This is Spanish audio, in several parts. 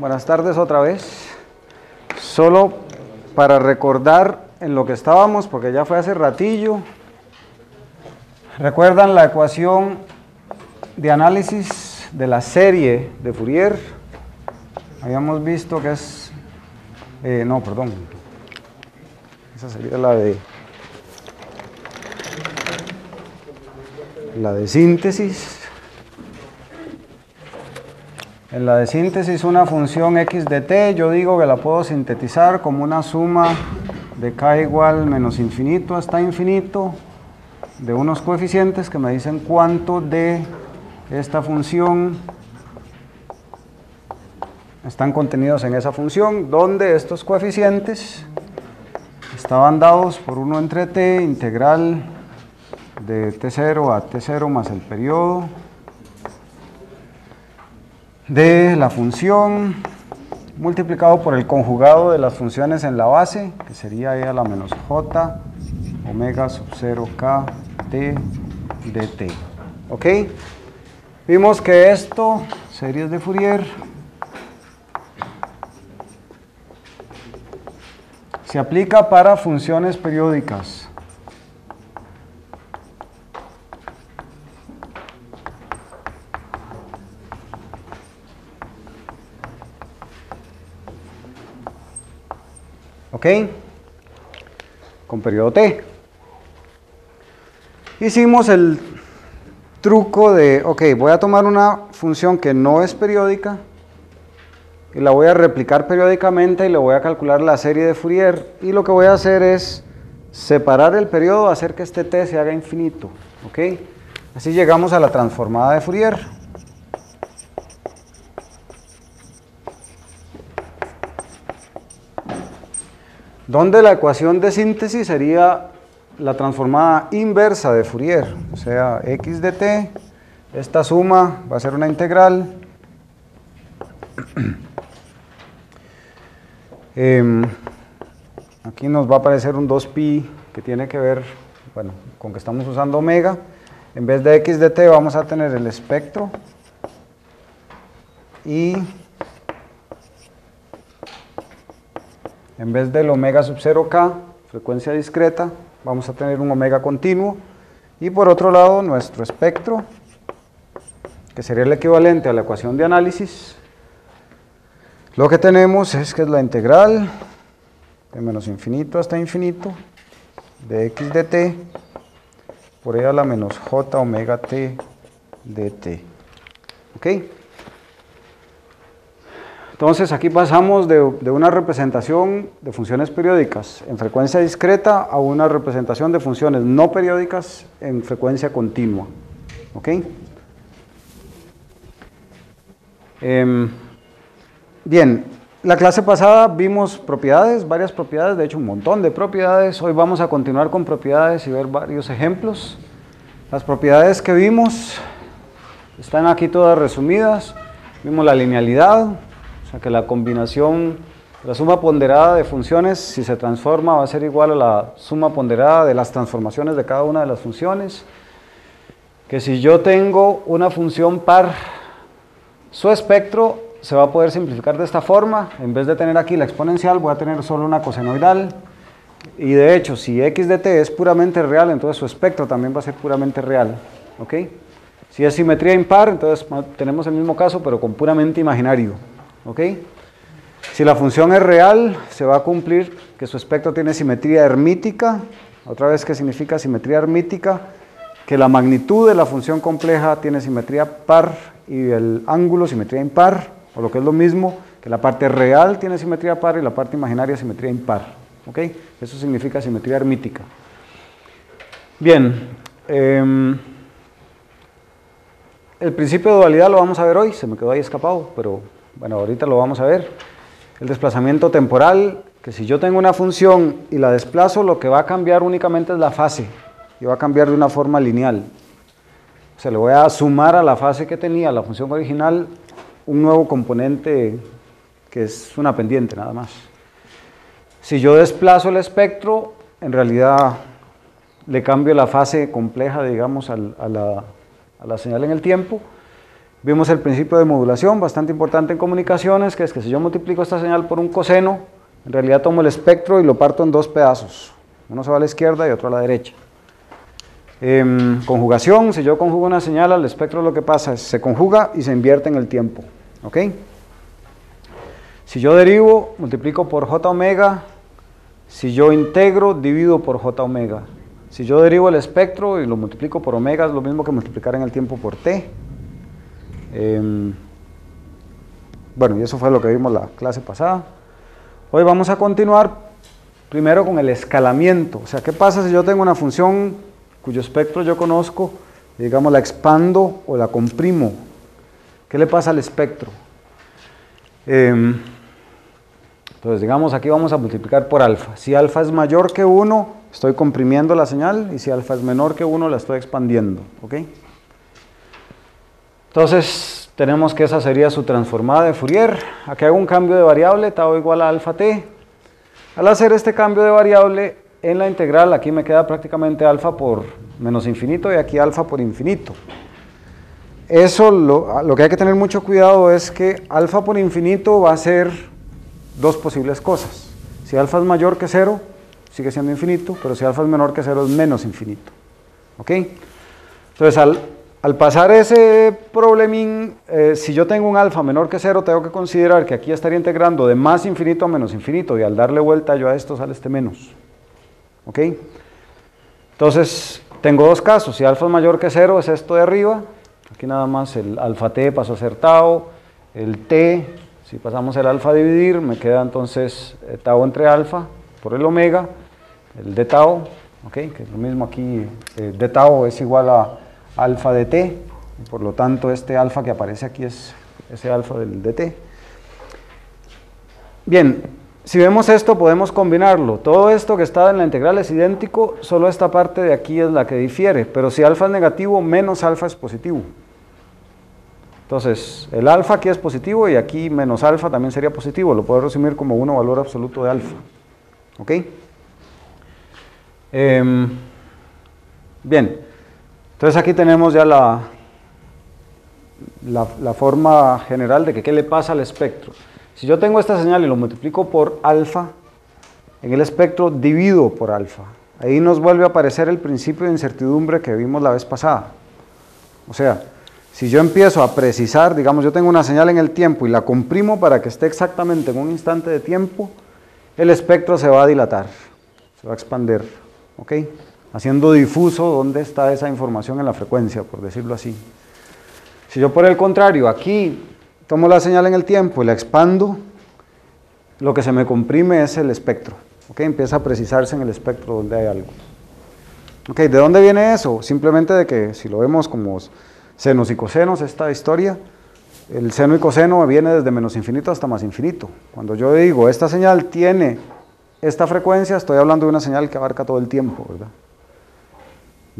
Buenas tardes otra vez. Solo para recordar en lo que estábamos, porque ya fue hace ratillo. ¿Recuerdan la ecuación de análisis de la serie de Fourier? Habíamos visto que es... eh, no, perdón. Esa sería la de... La de síntesis. En la de síntesis una función x de t, yo digo que la puedo sintetizar como una suma de k igual menos infinito hasta infinito de unos coeficientes que me dicen cuánto de esta función están contenidos en esa función, donde estos coeficientes estaban dados por 1 entre t integral de t0 a t0 más el periodo de la función multiplicado por el conjugado de las funciones en la base, que sería e a la menos j omega sub 0 k t dt. ¿Ok? Vimos que esto, series de Fourier, se aplica para funciones periódicas. ¿Ok? Con periodo t. Hicimos el truco de, ok, voy a tomar una función que no es periódica y la voy a replicar periódicamente y le voy a calcular la serie de Fourier y lo que voy a hacer es separar el periodo, hacer que este t se haga infinito. ¿Ok? Así llegamos a la transformada de Fourier. Donde la ecuación de síntesis sería la transformada inversa de Fourier, o sea, x de t, esta suma va a ser una integral. Eh, aquí nos va a aparecer un 2pi que tiene que ver, bueno, con que estamos usando omega. En vez de x de t vamos a tener el espectro y en vez del omega sub 0k, frecuencia discreta, vamos a tener un omega continuo. Y por otro lado, nuestro espectro, que sería el equivalente a la ecuación de análisis, lo que tenemos es que es la integral de menos infinito hasta infinito de x de t por e a la menos j omega t de t. ¿Ok? Entonces aquí pasamos de, una representación de funciones periódicas en frecuencia discreta a una representación de funciones no periódicas en frecuencia continua. ¿Ok? Eh, bien, la clase pasada vimos propiedades, varias propiedades, de hecho un montón de propiedades. Hoy vamos a continuar con propiedades y ver varios ejemplos. Las propiedades que vimos están aquí todas resumidas. Vimos la linealidad, sea que la combinación, la suma ponderada de funciones, si se transforma, va a ser igual a la suma ponderada de las transformaciones de cada una de las funciones. Que si yo tengo una función par, su espectro se va a poder simplificar de esta forma. En vez de tener aquí la exponencial, voy a tener solo una cosenoidal. Y de hecho, si x de t es puramente real, entonces su espectro también va a ser puramente real. ¿Ok? Si es simetría impar, entonces tenemos el mismo caso, pero con puramente imaginario. ¿Ok? Si la función es real, se va a cumplir que su espectro tiene simetría hermítica. Otra vez, ¿qué significa simetría hermítica? Que la magnitud de la función compleja tiene simetría par y el ángulo simetría impar, o lo que es lo mismo, que la parte real tiene simetría par y la parte imaginaria simetría impar. ¿Ok? Eso significa simetría hermítica. Bien. Eh, el principio de dualidad lo vamos a ver hoy, se me quedó ahí escapado, pero bueno, ahorita lo vamos a ver. El desplazamiento temporal, que si yo tengo una función y la desplazo, lo que va a cambiar únicamente es la fase, y va a cambiar de una forma lineal. O sea, le voy a sumar a la fase que tenía la función original un nuevo componente que es una pendiente nada más. Si yo desplazo el espectro, en realidad le cambio la fase compleja, digamos, a, la, a la señal en el tiempo, Vimos el principio de modulación, bastante importante en comunicaciones, que es que si yo multiplico esta señal por un coseno, en realidad tomo el espectro y lo parto en dos pedazos. Uno se va a la izquierda y otro a la derecha. Em, conjugación, si yo conjugo una señal al espectro lo que pasa es se conjuga y se invierte en el tiempo. ¿ok? Si yo derivo, multiplico por j omega. Si yo integro, divido por j omega. Si yo derivo el espectro y lo multiplico por omega, es lo mismo que multiplicar en el tiempo por t. Em, bueno, y eso fue lo que vimos la clase pasada. Hoy vamos a continuar primero con el escalamiento. O sea, ¿qué pasa si yo tengo una función cuyo espectro yo conozco, digamos, la expando o la comprimo? ¿Qué le pasa al espectro? Em, entonces, digamos, aquí vamos a multiplicar por alfa. Si alfa es mayor que 1, estoy comprimiendo la señal, y si alfa es menor que 1, la estoy expandiendo. ¿ok? Entonces, tenemos que esa sería su transformada de Fourier. Aquí hago un cambio de variable, tau igual a alfa t. Al hacer este cambio de variable en la integral, aquí me queda prácticamente alfa por menos infinito y aquí alfa por infinito. Eso lo, que hay que tener mucho cuidado es que alfa por infinito va a ser dos posibles cosas. Si alfa es mayor que cero, sigue siendo infinito, pero si alfa es menor que cero es menos infinito. ¿Ok? Entonces, al, al pasar ese problemín, eh, si yo tengo un alfa menor que cero, tengo que considerar que aquí estaría integrando de más infinito a menos infinito, y al darle vuelta yo a esto sale este menos. ¿Ok? Entonces, tengo dos casos. Si alfa es mayor que cero, es esto de arriba. Aquí nada más el alfa t pasó a ser tau. El t, si pasamos el alfa a dividir, me queda entonces eh, tau entre alfa por el omega. El d tau, ¿ok? Que es lo mismo aquí. Eh, tau es igual a alfa de t, por lo tanto este alfa que aparece aquí es ese alfa del dt. Bien, si vemos esto podemos combinarlo. Todo esto que está en la integral es idéntico, solo esta parte de aquí es la que difiere, pero si alfa es negativo, menos alfa es positivo. Entonces, el alfa aquí es positivo y aquí menos alfa también sería positivo. Lo puedo resumir como 1 valor absoluto de alfa. ¿Ok? Eh, bien. Entonces aquí tenemos ya la, la, forma general de que qué le pasa al espectro. Si yo tengo esta señal y lo multiplico por alfa, en el espectro divido por alfa. Ahí nos vuelve a aparecer el principio de incertidumbre que vimos la vez pasada. O sea, si yo empiezo a precisar, digamos, yo tengo una señal en el tiempo y la comprimo para que esté exactamente en un instante de tiempo, el espectro se va a dilatar, se va a expander. ¿ok?, haciendo difuso dónde está esa información en la frecuencia, por decirlo así. Si yo por el contrario aquí tomo la señal en el tiempo y la expando, lo que se me comprime es el espectro. ¿okay? Empieza a precisarse en el espectro donde hay algo. ¿Okay? ¿De dónde viene eso? Simplemente de que si lo vemos como senos y cosenos, esta historia, el seno y coseno viene desde menos infinito hasta más infinito. Cuando yo digo, esta señal tiene esta frecuencia, estoy hablando de una señal que abarca todo el tiempo, ¿verdad?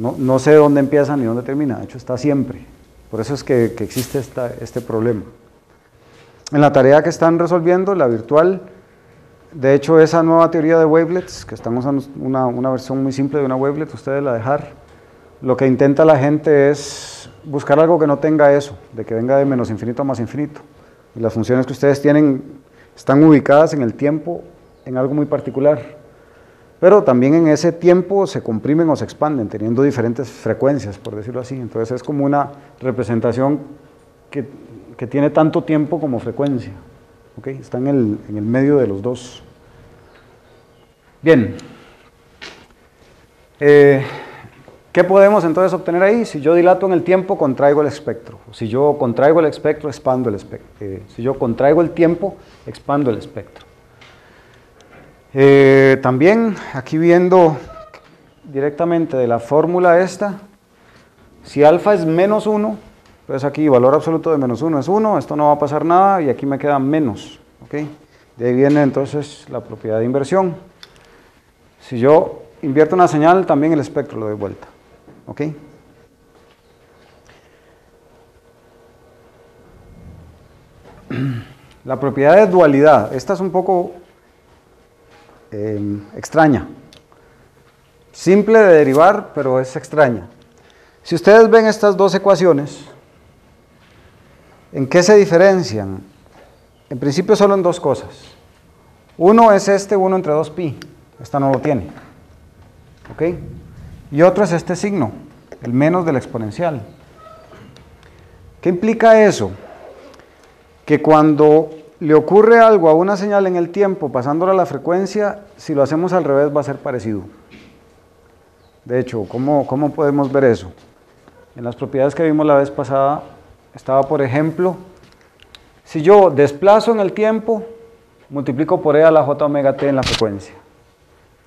No, sé dónde empieza ni dónde termina, de hecho está siempre. Por eso es que, existe este problema. En la tarea que están resolviendo, la virtual, de hecho esa nueva teoría de wavelets, que están usando una, versión muy simple de una wavelet, ustedes la dejar, lo que intenta la gente es buscar algo que no tenga eso, de que venga de menos infinito a más infinito. Y las funciones que ustedes tienen están ubicadas en el tiempo en algo muy particular. Pero también en ese tiempo se comprimen o se expanden, teniendo diferentes frecuencias, por decirlo así. Entonces es como una representación que, tiene tanto tiempo como frecuencia. ¿okay? Está en el, en el medio de los dos. Bien. Eh, ¿Qué podemos entonces obtener ahí? Si yo dilato en el tiempo, contraigo el espectro. Si yo contraigo el espectro, expando el espectro. Eh, si yo contraigo el tiempo, expando el espectro. Eh, también aquí viendo directamente de la fórmula esta, si alfa es menos 1, pues aquí valor absoluto de menos 1 es 1, esto no va a pasar nada y aquí me queda menos. De ahí viene entonces la propiedad de inversión. Si yo invierto una señal, también el espectro lo doy vuelta. La propiedad de dualidad, esta es un poco Em, extraña. Simple de derivar, pero es extraña. Si ustedes ven estas dos ecuaciones, ¿En qué se diferencian? En principio solo en dos cosas. Uno es este 1 entre 2pi. Esta no lo tiene. ¿Ok? Y otro es este signo, el menos del exponencial. ¿Qué implica eso? Que cuando le ocurre algo a una señal en el tiempo pasándola a la frecuencia, si lo hacemos al revés va a ser parecido. De hecho, ¿cómo, ¿cómo podemos ver eso? En las propiedades que vimos la vez pasada estaba, por ejemplo, si yo desplazo en el tiempo, multiplico por e a la j omega t en la frecuencia.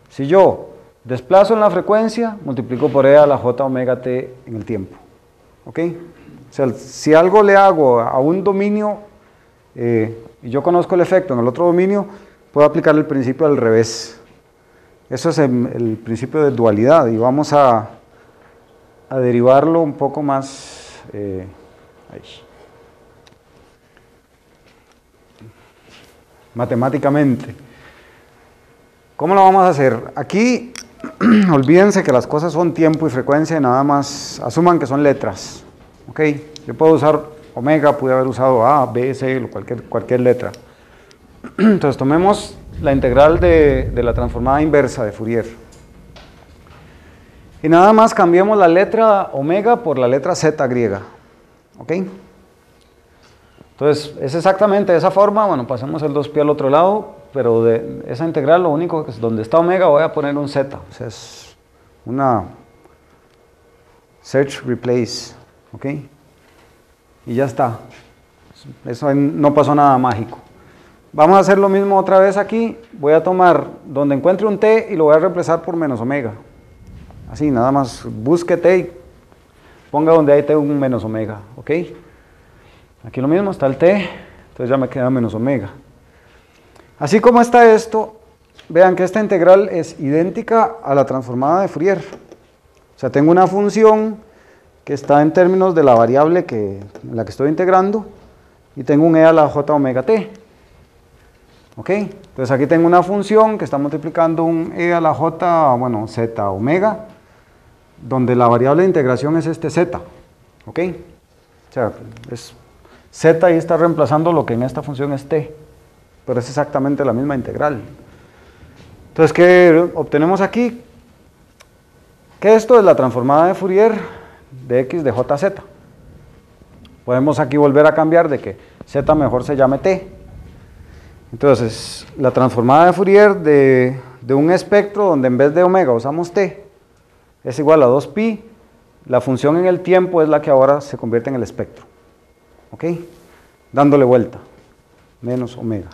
Si yo desplazo en la frecuencia, multiplico por e a la j omega t en el tiempo. ¿Ok? O sea, si algo le hago a un dominio eh, y yo conozco el efecto en el otro dominio, puedo aplicar el principio al revés. Eso es el, principio de dualidad y vamos a, a derivarlo un poco más... Eh, matemáticamente. ¿Cómo lo vamos a hacer? Aquí, olvídense que las cosas son tiempo y frecuencia y nada más asuman que son letras. ¿Ok? Yo puedo usar omega, pude haber usado A, B, C, cualquier, cualquier letra. Entonces tomemos la integral de, la transformada inversa de Fourier. Y nada más cambiamos la letra omega por la letra z griega. ¿Ok? Entonces, es exactamente de esa forma, bueno, pasemos el 2pi al otro lado, pero de esa integral lo único que es donde está omega voy a poner un z, o sea, es una search replace, ¿ok? Y ya está, eso no pasó nada mágico. Vamos a hacer lo mismo otra vez aquí, voy a tomar donde encuentre un t y lo voy a reemplazar por menos omega. Así, nada más busque t y ponga donde hay t un menos omega, ¿ok? Aquí lo mismo, está el t, entonces ya me queda menos omega. Así como está esto, vean que esta integral es idéntica a la transformada de Fourier. O sea, tengo una función que está en términos de la variable que, en la que estoy integrando y tengo un e a la j omega t. ¿Ok? Entonces aquí tengo una función que está multiplicando un e a la j, bueno, z omega, donde la variable de integración es este z. ¿Ok? O sea, es z ahí está reemplazando lo que en esta función es t pero es exactamente la misma integral. Entonces, ¿qué obtenemos aquí? Que esto es la transformada de Fourier de x de jz. Podemos aquí volver a cambiar de que z mejor se llame t. Entonces, la transformada de Fourier de, de un espectro donde en vez de omega usamos t es igual a 2pi. La función en el tiempo es la que ahora se convierte en el espectro. ¿Ok? Dándole vuelta. Menos omega.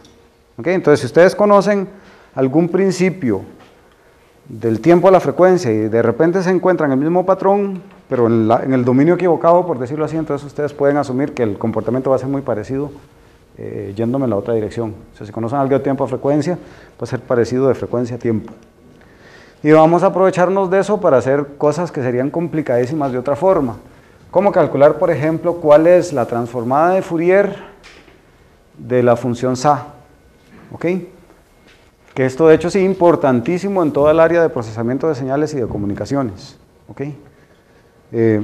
Entonces, si ustedes conocen algún principio del tiempo a la frecuencia y de repente se encuentran el mismo patrón, pero en, el dominio equivocado, por decirlo así, entonces ustedes pueden asumir que el comportamiento va a ser muy parecido eh, yéndome en la otra dirección. O sea, si conocen algo de tiempo a frecuencia, va a ser parecido de frecuencia a tiempo. Y vamos a aprovecharnos de eso para hacer cosas que serían complicadísimas de otra forma. ¿Cómo calcular, por ejemplo, cuál es la transformada de Fourier de la función SA? ¿Ok? Que esto de hecho es importantísimo en toda el área de procesamiento de señales y de comunicaciones. ¿Ok? Eh,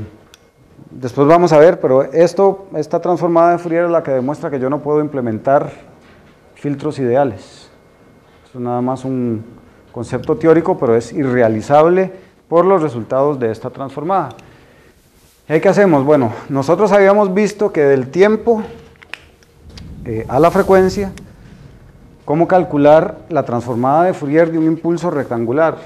después vamos a ver, pero esto, esta transformada de Fourier es la que demuestra que yo no puedo implementar filtros ideales. es nada más un concepto teórico, pero es irrealizable por los resultados de esta transformada. ¿Y qué hacemos? Bueno, nosotros habíamos visto que del tiempo eh, a la frecuencia ¿Cómo calcular la transformada de Fourier de un impulso rectangular?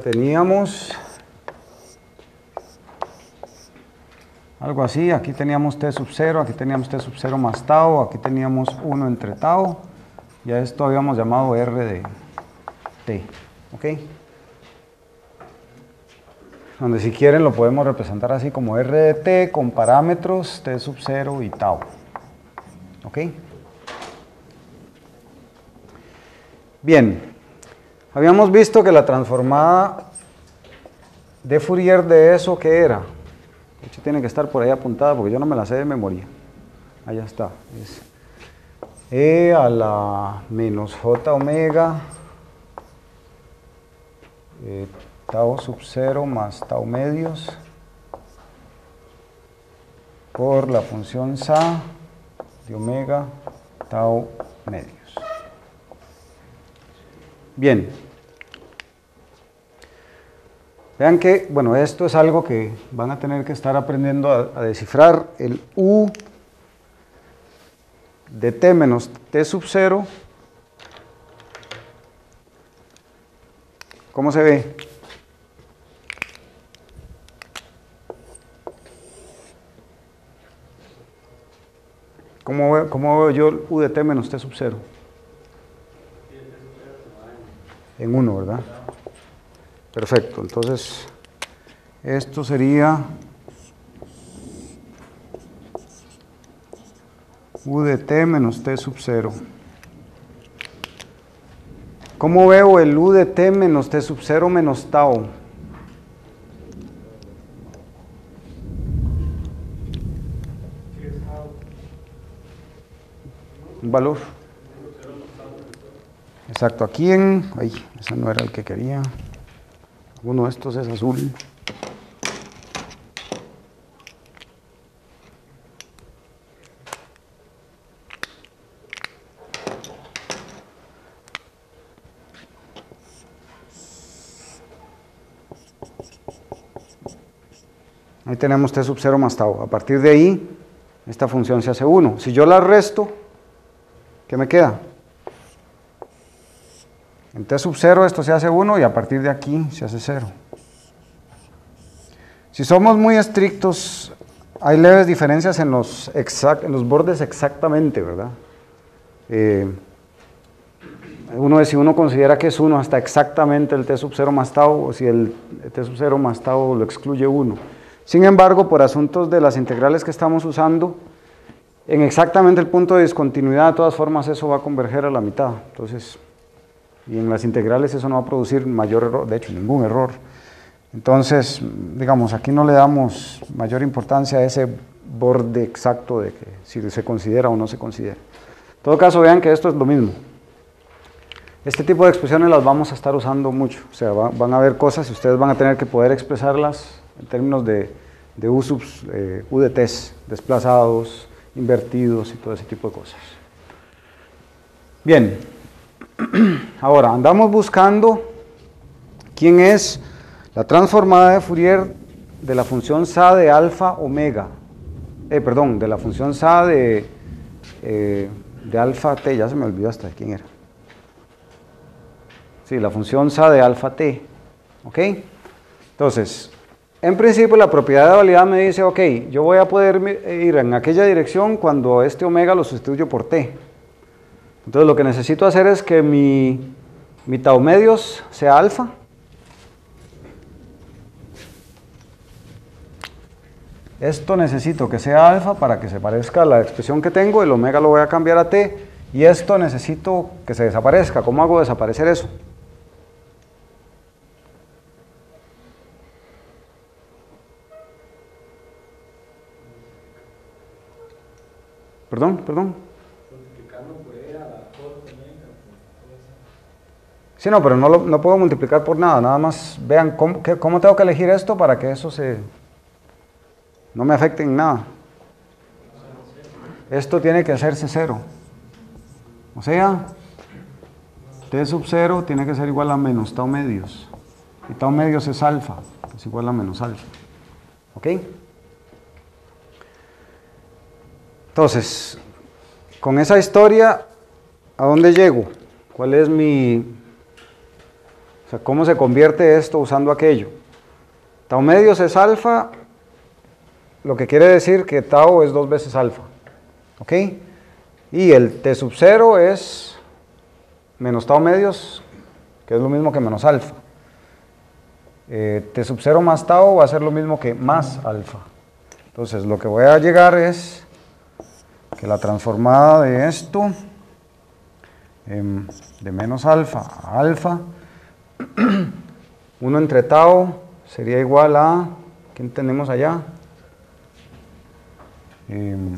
Teníamos algo así, aquí teníamos t sub 0, aquí teníamos t sub 0 más tau, aquí teníamos 1 entre tau, y a esto habíamos llamado r de t. ¿Ok? Donde si quieren lo podemos representar así como R de T con parámetros T sub 0 y tau. ¿Ok? Bien, habíamos visto que la transformada de Fourier de eso, ¿qué era? De hecho tiene que estar por ahí apuntada porque yo no me la sé de memoria. Allá está. Es E a la menos J omega eh, tau sub 0 más tau medios por la función sa de omega tau medios. Bien. Vean que, bueno, esto es algo que van a tener que estar aprendiendo a, descifrar. El U de t menos t sub 0. ¿Cómo se ve? ¿Cómo veo, cómo veo yo el u de t menos t sub 0? En 1, ¿verdad? Perfecto, entonces esto sería u de t menos t sub 0. ¿Cómo veo el u de t menos t sub 0 menos tau? Valor. Exacto, aquí en... Ay, ese no era el que quería. Uno de estos es azul. Ahí tenemos t sub 0 más tau. A partir de ahí, esta función se hace 1. Si yo la resto, ¿qué me queda? En t sub 0 esto se hace 1 y a partir de aquí se hace 0. Si somos muy estrictos, hay leves diferencias en los, bordes exactamente, ¿verdad? Eh, uno es si uno considera que es 1 hasta exactamente el t sub 0 más tau, o si el t sub 0 más tau lo excluye 1. Sin embargo, por asuntos de las integrales que estamos usando, en exactamente el punto de discontinuidad, de todas formas, eso va a converger a la mitad. Entonces, y en las integrales eso no va a producir mayor error, de hecho, ningún error. Entonces, digamos, aquí no le damos mayor importancia a ese borde exacto de que si se considera o no se considera. En todo caso, vean que esto es lo mismo. Este tipo de expresiones las vamos a estar usando mucho. O sea, van a haber cosas y ustedes van a tener que poder expresarlas en términos de, de usos, eh, UDTs, desplazados, invertidos y todo ese tipo de cosas. Bien, ahora andamos buscando quién es la transformada de Fourier de la función SA de alfa omega, eh, perdón, de la función SA de, eh, de alfa t, ya se me olvidó hasta quién era. Sí, la función SA de alfa t, ¿ok? Entonces, en principio la propiedad de validad me dice, ok, yo voy a poder ir en aquella dirección cuando este omega lo sustituyo por t. Entonces lo que necesito hacer es que mi, mi tau medios sea alfa. Esto necesito que sea alfa para que se parezca a la expresión que tengo, el omega lo voy a cambiar a t, y esto necesito que se desaparezca. ¿Cómo hago desaparecer eso? Perdón, perdón. Sí, no, pero no, no puedo multiplicar por nada. Nada más vean cómo, cómo tengo que elegir esto para que eso se no me afecte en nada. Esto tiene que hacerse cero. O sea, T sub 0 tiene que ser igual a menos tau medios. Y tau medios es alfa, es igual a menos alfa. ¿Ok? Entonces, con esa historia, ¿a dónde llego? ¿Cuál es mi... Sea, ¿cómo se convierte esto usando aquello? Tau medios es alfa, lo que quiere decir que tau es dos veces alfa. ¿Ok? Y el t sub 0 es menos tau medios, que es lo mismo que menos alfa. Eh, t sub 0 más tau va a ser lo mismo que más alfa. Entonces, lo que voy a llegar es que la transformada de esto, em, de menos alfa a alfa, 1 entre tau sería igual a, ¿quién tenemos allá? Em,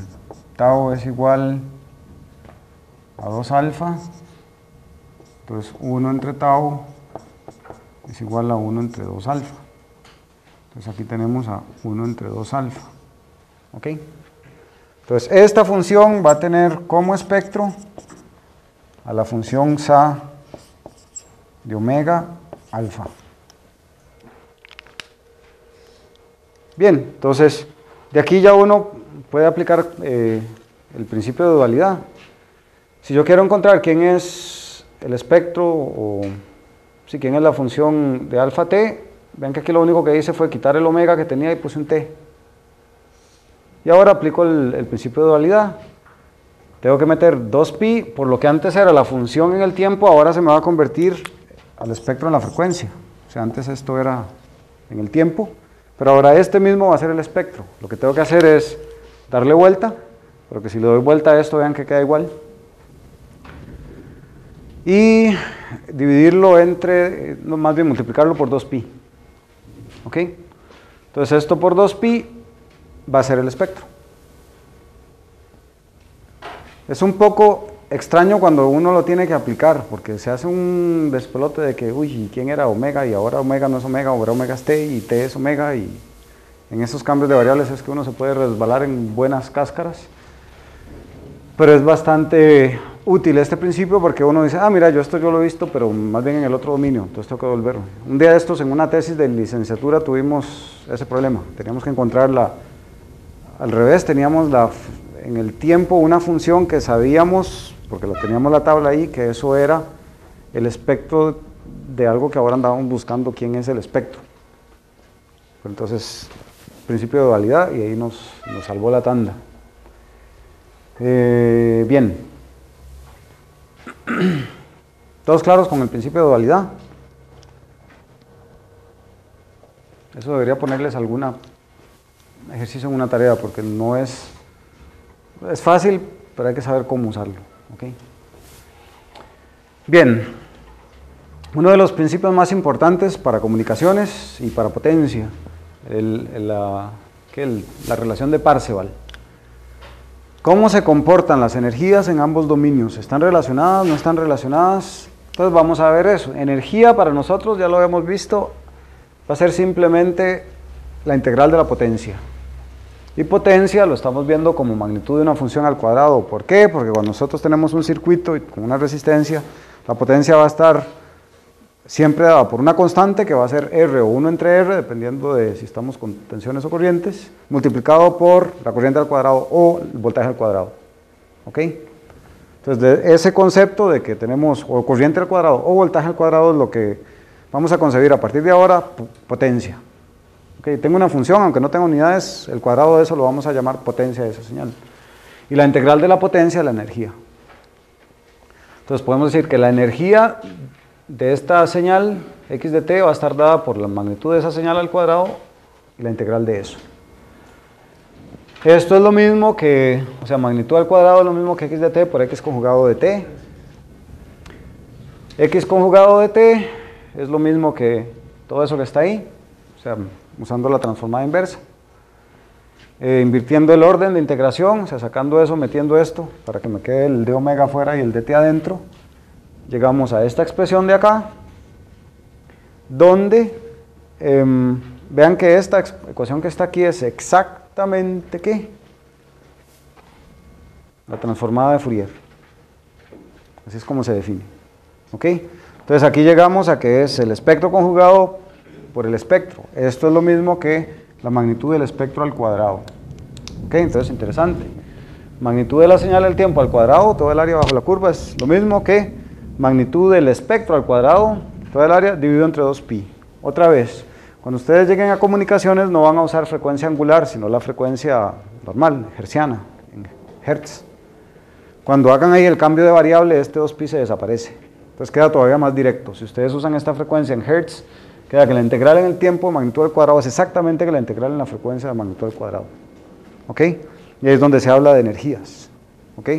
tau es igual a 2 alfa. Entonces 1 entre tau es igual a 1 entre 2 alfa. Entonces aquí tenemos a 1 entre 2 alfa. ¿Ok? Entonces esta función va a tener como espectro a la función sa de omega alfa. Bien, entonces de aquí ya uno puede aplicar eh, el principio de dualidad. Si yo quiero encontrar quién es el espectro o si quién es la función de alfa t, Ven que aquí lo único que hice fue quitar el omega que tenía y puse un t. Y ahora aplico el, principio de dualidad. Tengo que meter 2pi, por lo que antes era la función en el tiempo, ahora se me va a convertir al espectro en la frecuencia. O sea, antes esto era en el tiempo, pero ahora este mismo va a ser el espectro. Lo que tengo que hacer es darle vuelta, pero que si le doy vuelta a esto, vean que queda igual. Y dividirlo entre, no, más bien multiplicarlo por 2pi. ¿Ok? Entonces esto por 2pi va a ser el espectro. Es un poco extraño cuando uno lo tiene que aplicar, porque se hace un despelote de que, uy, ¿quién era omega? Y ahora omega no es omega, ahora omega es t y t es omega, y en esos cambios de variables es que uno se puede resbalar en buenas cáscaras. Pero es bastante útil este principio porque uno dice, ah, mira, yo esto yo lo he visto, pero más bien en el otro dominio, entonces tengo que volverlo. Un día de estos, en una tesis de licenciatura, tuvimos ese problema. Teníamos que encontrarla al revés, teníamos la, en el tiempo una función que sabíamos, porque lo teníamos la tabla ahí, que eso era el espectro de algo que ahora andábamos buscando quién es el espectro. Entonces, principio de dualidad y ahí nos, nos salvó la tanda. Eh, bien, ¿Todos claros con el principio de dualidad? Eso debería ponerles algún ejercicio en una tarea porque no es, es fácil, pero hay que saber cómo usarlo. Bien, uno de los principios más importantes para comunicaciones y para potencia, la, la relación de Parseval. ¿Cómo se comportan las energías en ambos dominios? ¿Están relacionadas? ¿No están relacionadas? Entonces vamos a ver eso. Energía para nosotros, ya lo hemos visto, va a ser simplemente la integral de la potencia. Y potencia lo estamos viendo como magnitud de una función al cuadrado. ¿Por qué? Porque cuando nosotros tenemos un circuito con una resistencia, la potencia va a estar siempre dada por una constante que va a ser R o 1 entre R, dependiendo de si estamos con tensiones o corrientes, multiplicado por la corriente al cuadrado o el voltaje al cuadrado. ¿Ok? Entonces, ese concepto de que tenemos o corriente al cuadrado o voltaje al cuadrado es lo que vamos a concebir a partir de ahora potencia. Tengo una función, aunque no tenga unidades, el cuadrado de eso lo vamos a llamar potencia de esa señal. Y la integral de la potencia es la energía. Entonces podemos decir que la energía de esta señal x de t va a estar dada por la magnitud de esa señal al cuadrado y la integral de eso. Esto es lo mismo que, o sea, magnitud al cuadrado es lo mismo que x de t por x conjugado de t. x conjugado de t es lo mismo que todo eso que está ahí, o sea, usando la transformada inversa. Eh, invirtiendo el orden de integración, o sea, sacando eso, metiendo esto, para que me quede el de omega afuera y el de t adentro llegamos a esta expresión de acá, donde em, vean que esta ecuación que está aquí es exactamente ¿qué? La transformada de Fourier. Así es como se define. ¿Ok? Entonces aquí llegamos a que es el espectro conjugado por el espectro. Esto es lo mismo que la magnitud del espectro al cuadrado. ¿Ok? Entonces interesante. Magnitud de la señal del tiempo al cuadrado, todo el área bajo la curva es lo mismo que magnitud del espectro al cuadrado, todo el área dividido entre 2pi. Otra vez, cuando ustedes lleguen a comunicaciones no van a usar frecuencia angular, sino la frecuencia normal, hertziana, en hertz. Cuando hagan ahí el cambio de variable, este 2pi se desaparece. Entonces queda todavía más directo. Si ustedes usan esta frecuencia en hertz, queda que la integral en el tiempo de magnitud al cuadrado es exactamente que la integral en la frecuencia de magnitud al cuadrado. ¿Ok? Y es donde se habla de energías. ¿Ok?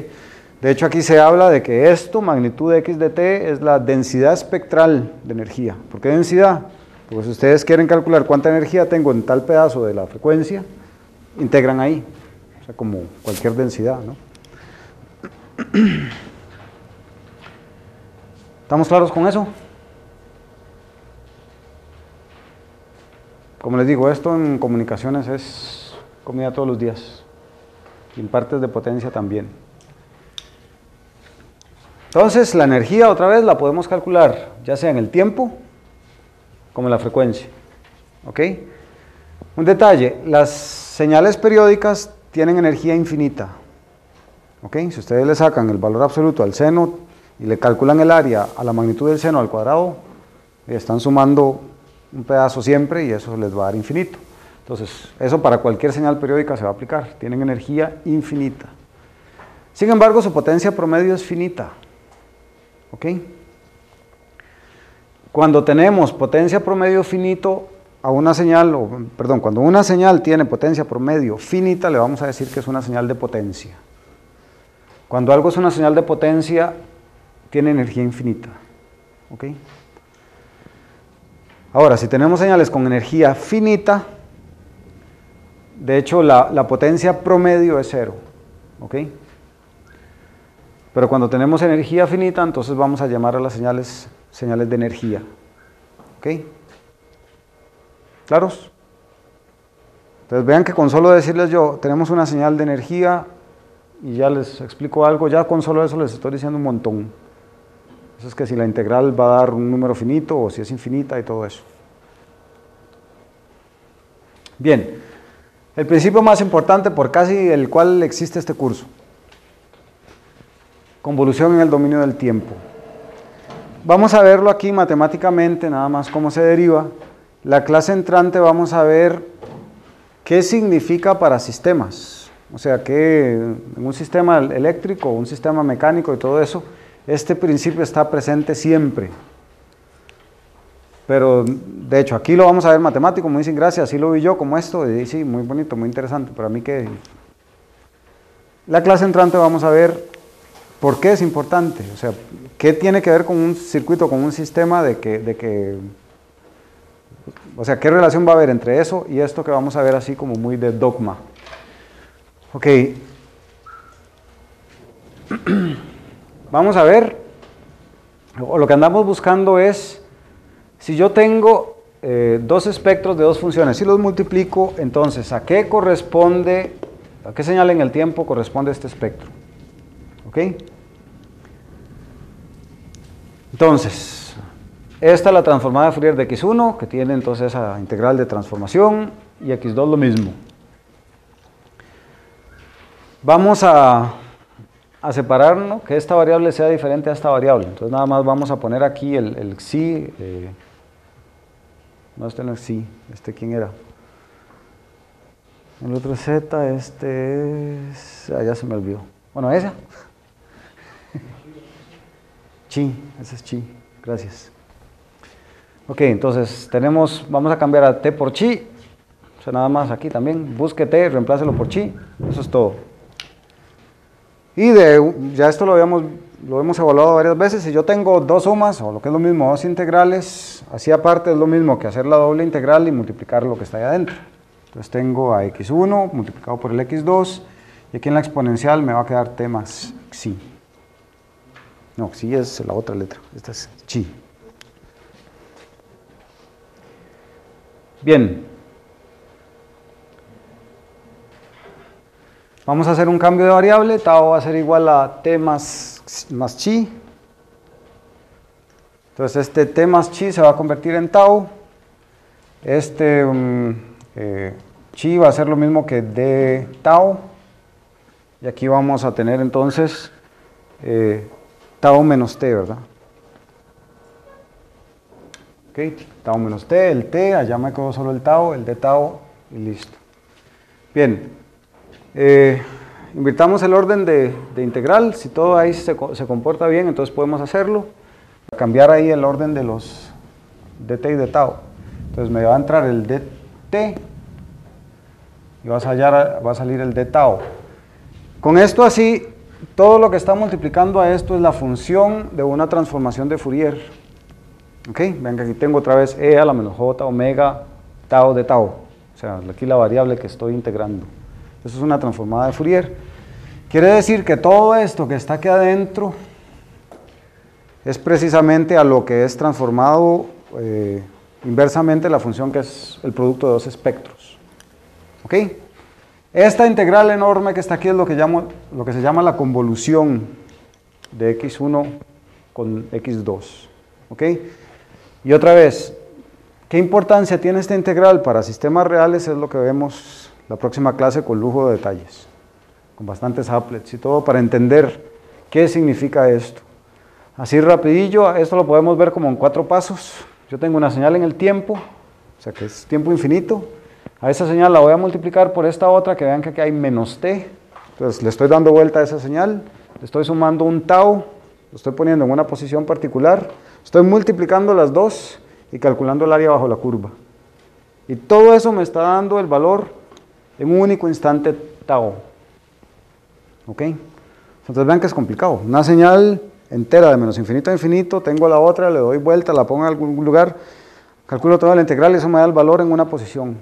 De hecho, aquí se habla de que esto, magnitud de x de t, es la densidad espectral de energía. ¿Por qué densidad? Porque si ustedes quieren calcular cuánta energía tengo en tal pedazo de la frecuencia, integran ahí. O sea, como cualquier densidad, ¿no? ¿Estamos claros con eso? Como les digo, esto en comunicaciones es comida todos los días. Y en partes de potencia también. Entonces, la energía otra vez la podemos calcular, ya sea en el tiempo como en la frecuencia. ¿Ok? Un detalle, las señales periódicas tienen energía infinita. ¿Ok? Si ustedes le sacan el valor absoluto al seno y le calculan el área a la magnitud del seno al cuadrado, están sumando un pedazo siempre y eso les va a dar infinito. Entonces, eso para cualquier señal periódica se va a aplicar. Tienen energía infinita. Sin embargo, su potencia promedio es finita. ¿Ok? Cuando tenemos potencia promedio finito a una señal, o, perdón, cuando una señal tiene potencia promedio finita, le vamos a decir que es una señal de potencia. Cuando algo es una señal de potencia, tiene energía infinita. ¿Ok? Ahora, si tenemos señales con energía finita, de hecho la, potencia promedio es cero. Pero cuando tenemos energía finita, entonces vamos a llamar a las señales señales de energía. ¿Ok? ¿Claros? Entonces vean que con solo decirles yo, tenemos una señal de energía y ya les explico algo, ya con solo eso les estoy diciendo un montón. Eso es que si la integral va a dar un número finito o si es infinita y todo eso. Bien, el principio más importante por casi el cual existe este curso. Convolución en el dominio del tiempo. Vamos a verlo aquí matemáticamente, nada más cómo se deriva. La clase entrante vamos a ver qué significa para sistemas. O sea, que en un sistema eléctrico, un sistema mecánico y todo eso, este principio está presente siempre. Pero de hecho, aquí lo vamos a ver matemático, me dicen gracias, así lo vi yo como esto, y sí, muy bonito, muy interesante, pero a mí que... La clase entrante vamos a ver ¿Por qué es importante? O sea, ¿qué tiene que ver con un circuito, con un sistema de que, de que, o sea, qué relación va a haber entre eso y esto que vamos a ver así como muy de dogma? Ok. Vamos a ver, lo que andamos buscando es, si yo tengo eh, dos espectros de dos funciones, si los multiplico, entonces, ¿a qué corresponde, a qué señal en el tiempo corresponde este espectro? ¿Ok? Entonces, esta es la transformada de Fourier de x1, que tiene entonces esa integral de transformación, y x2 lo mismo. Vamos a, a separar que esta variable sea diferente a esta variable. Entonces nada más vamos a poner aquí el, el xi, eh, no este no es xi, este quién era. El otro z, este es, ah, se me olvidó. Bueno, esa. Chi, ese es chi, gracias. Ok, entonces tenemos, vamos a cambiar a t por chi, o sea, nada más aquí también, busque t, reemplácelo por chi, eso es todo. Y de, ya esto lo, habíamos, lo hemos evaluado varias veces, si yo tengo dos sumas, o lo que es lo mismo, dos integrales, así aparte es lo mismo que hacer la doble integral y multiplicar lo que está ahí adentro. Entonces tengo a x1 multiplicado por el x2, y aquí en la exponencial me va a quedar t más xi. No, sí es la otra letra. Esta es chi. Bien. Vamos a hacer un cambio de variable. Tau va a ser igual a t más, más chi. Entonces este t más chi se va a convertir en tau. Este um, eh, chi va a ser lo mismo que d tau. Y aquí vamos a tener entonces eh, tau menos t, ¿verdad? Ok, tau menos t, el t, allá me quedó solo el tau, el de tau y listo. Bien, eh, el orden de, integral, si todo ahí se, comporta bien, entonces podemos hacerlo, cambiar ahí el orden de los dt y de tau. Entonces me va a entrar el dt y va a, va a salir el de tau. Con esto así todo lo que está multiplicando a esto es la función de una transformación de Fourier. ¿Ok? Venga, aquí tengo otra vez e a la menos j omega tau de tau. O sea, aquí la variable que estoy integrando. Eso es una transformada de Fourier. Quiere decir que todo esto que está aquí adentro es precisamente a lo que es transformado eh, inversamente la función que es el producto de dos espectros. ¿Ok? Esta integral enorme que está aquí es lo que, lo que se llama la convolución de x1 con x2. ¿Ok? Y otra vez, ¿qué importancia tiene esta integral para sistemas reales? Es lo que vemos la próxima clase con lujo de detalles, con bastantes applets y todo para entender qué significa esto. Así rapidillo, esto lo podemos ver como en cuatro pasos. Yo tengo una señal en el tiempo, o sea que es tiempo infinito. A esa señal la voy a multiplicar por esta otra, que vean que aquí hay menos t. Entonces le estoy dando vuelta a esa señal, le estoy sumando un tau, lo estoy poniendo en una posición particular, estoy multiplicando las dos y calculando el área bajo la curva. Y todo eso me está dando el valor en un único instante tau. ¿Ok? Entonces vean que es complicado. Una señal entera de menos infinito a infinito, tengo la otra, le doy vuelta, la pongo en algún lugar, calculo toda la integral y eso me da el valor en una posición.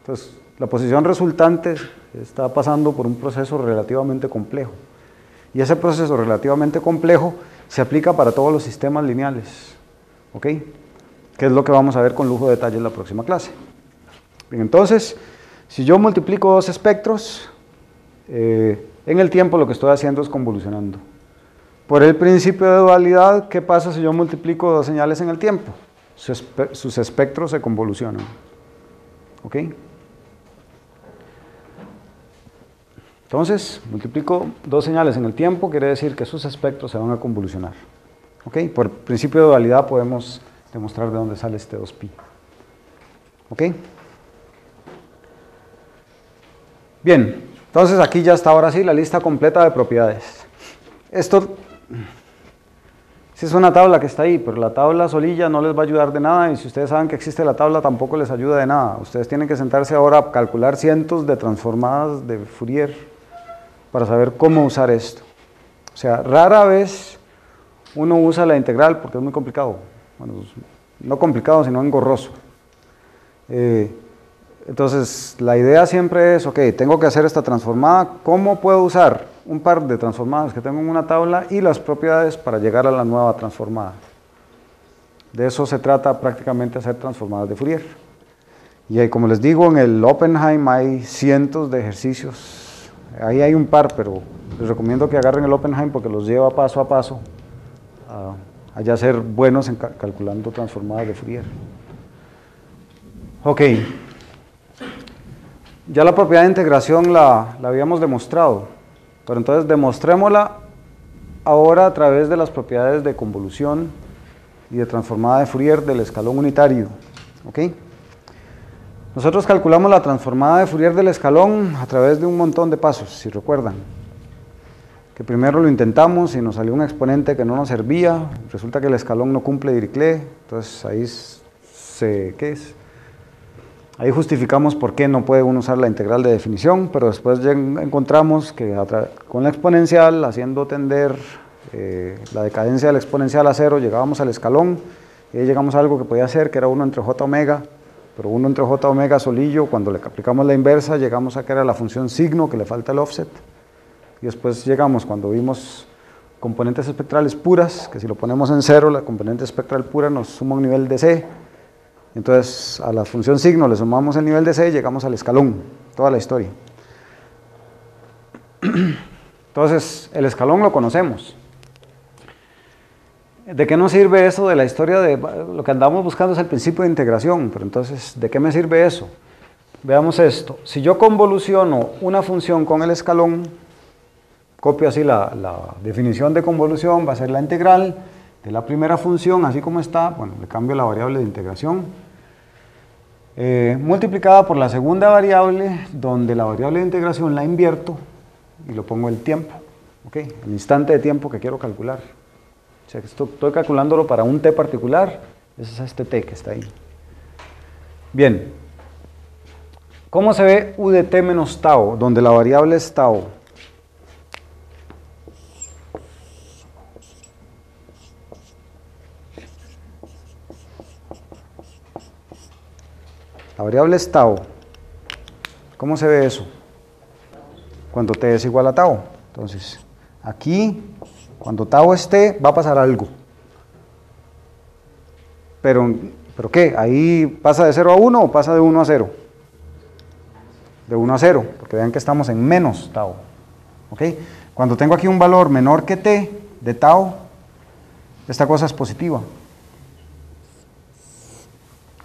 Entonces, la posición resultante está pasando por un proceso relativamente complejo. Y ese proceso relativamente complejo se aplica para todos los sistemas lineales. ¿Ok? Que es lo que vamos a ver con lujo de detalle en la próxima clase. Bien, entonces, si yo multiplico dos espectros, eh, en el tiempo lo que estoy haciendo es convolucionando. Por el principio de dualidad, ¿qué pasa si yo multiplico dos señales en el tiempo? Sus, espectros se convolucionan. ¿Ok? Entonces, multiplico dos señales en el tiempo, quiere decir que sus espectros se van a convolucionar. ¿Ok? Por principio de dualidad podemos demostrar de dónde sale este 2pi. ¿Ok? Bien, entonces aquí ya está ahora sí la lista completa de propiedades. Esto es una tabla que está ahí, pero la tabla solilla no les va a ayudar de nada y si ustedes saben que existe la tabla tampoco les ayuda de nada. Ustedes tienen que sentarse ahora a calcular cientos de transformadas de Fourier para saber cómo usar esto. O sea, rara vez uno usa la integral porque es muy complicado. Bueno, no complicado, sino engorroso. Eh, entonces, la idea siempre es, ok, tengo que hacer esta transformada, ¿cómo puedo usar un par de transformadas que tengo en una tabla y las propiedades para llegar a la nueva transformada? De eso se trata prácticamente hacer transformadas de Fourier. Y como les digo, en el Oppenheim hay cientos de ejercicios. Ahí hay un par, pero les recomiendo que agarren el Oppenheim porque los lleva paso a paso a, ya ser buenos en calculando transformadas de Fourier. Ok. Ya la propiedad de integración la, habíamos demostrado, pero entonces demostrémosla ahora a través de las propiedades de convolución y de transformada de Fourier del escalón unitario. ¿ok? Nosotros calculamos la transformada de Fourier del escalón a través de un montón de pasos, si recuerdan. Que primero lo intentamos y nos salió un exponente que no nos servía, resulta que el escalón no cumple Dirichlet, entonces ahí se, ¿qué es? Ahí justificamos por qué no puede uno usar la integral de definición, pero después encontramos que con la exponencial, haciendo tender eh, la decadencia del exponencial a cero, llegábamos al escalón y ahí llegamos a algo que podía ser, que era 1 entre j omega, pero 1 entre j omega solillo, cuando le aplicamos la inversa, llegamos a que era la función signo, que le falta el offset, y después llegamos cuando vimos componentes espectrales puras, que si lo ponemos en cero, la componente espectral pura nos suma un nivel de C, entonces a la función signo le sumamos el nivel de C y llegamos al escalón, toda la historia. Entonces el escalón lo conocemos. ¿De qué nos sirve eso de la historia de lo que andamos buscando es el principio de integración? Pero entonces, ¿de qué me sirve eso? Veamos esto. Si yo convoluciono una función con el escalón, copio así la, la definición de convolución, va a ser la integral de la primera función, así como está, bueno, le cambio la variable de integración, eh, multiplicada por la segunda variable, donde la variable de integración la invierto y lo pongo el tiempo, el instante de tiempo que quiero calcular. O sea, que estoy calculándolo para un t particular, ese es este t que está ahí. Bien, ¿cómo se ve u de t menos tau, donde la variable es tau? La variable es tau. ¿Cómo se ve eso? Cuando t es igual a tau. Entonces, aquí, cuando tau esté, va a pasar algo. Pero, ¿pero qué? ¿Ahí pasa de 0 a 1 o pasa de 1 a 0? De 1 a 0, porque vean que estamos en menos tau. ¿Ok? Cuando tengo aquí un valor menor que t de tau, esta cosa es positiva.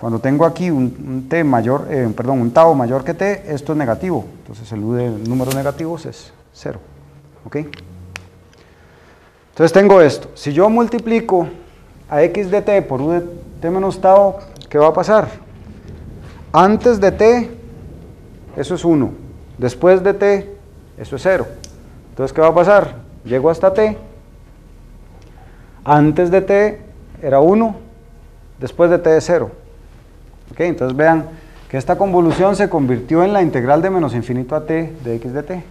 Cuando tengo aquí un, t mayor, eh, perdón, un tau mayor que t, esto es negativo. Entonces el u de números negativos es 0. ¿Ok? Entonces tengo esto. Si yo multiplico a x de t por u de t menos tau, ¿qué va a pasar? Antes de t, eso es 1. Después de t, eso es 0. Entonces, ¿qué va a pasar? Llego hasta t. Antes de t era 1. Después de t es 0. ¿Ok? Entonces vean que esta convolución se convirtió en la integral de menos infinito a t de x de t.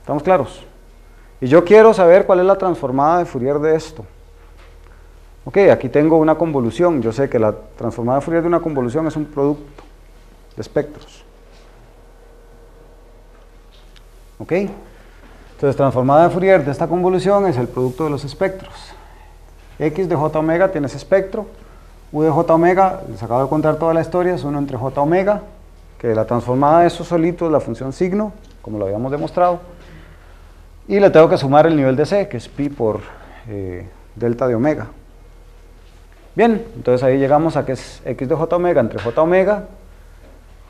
¿Estamos claros? Y yo quiero saber cuál es la transformada de Fourier de esto. Ok, aquí tengo una convolución. Yo sé que la transformada de Fourier de una convolución es un producto de espectros. Ok, entonces transformada de Fourier de esta convolución es el producto de los espectros. X de j omega tiene ese espectro. U de j omega, les acabo de contar toda la historia, es uno entre j omega, que la transformada de eso solito es la función signo, como lo habíamos demostrado. Y le tengo que sumar el nivel de C, que es pi por eh, delta de omega. Bien, entonces ahí llegamos a que es x de j omega entre j omega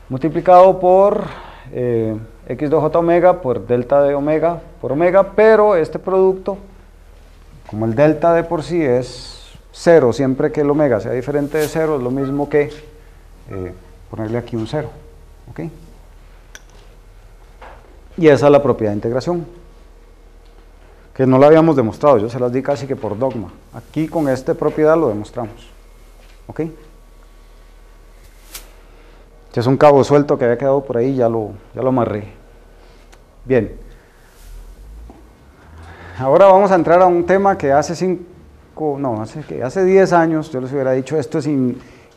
multiplicado por eh, x de j omega por delta de omega por omega, pero este producto, como el delta de por sí es 0, siempre que el omega sea diferente de 0, es lo mismo que eh, ponerle aquí un 0. ¿ok? Y esa es la propiedad de integración que no lo habíamos demostrado, yo se las di casi que por dogma. Aquí con esta propiedad lo demostramos. ¿Ok? Este es un cabo suelto que había quedado por ahí, ya lo, ya lo amarré. Bien. Ahora vamos a entrar a un tema que hace cinco, no, hace, que hace 10 años yo les hubiera dicho, esto es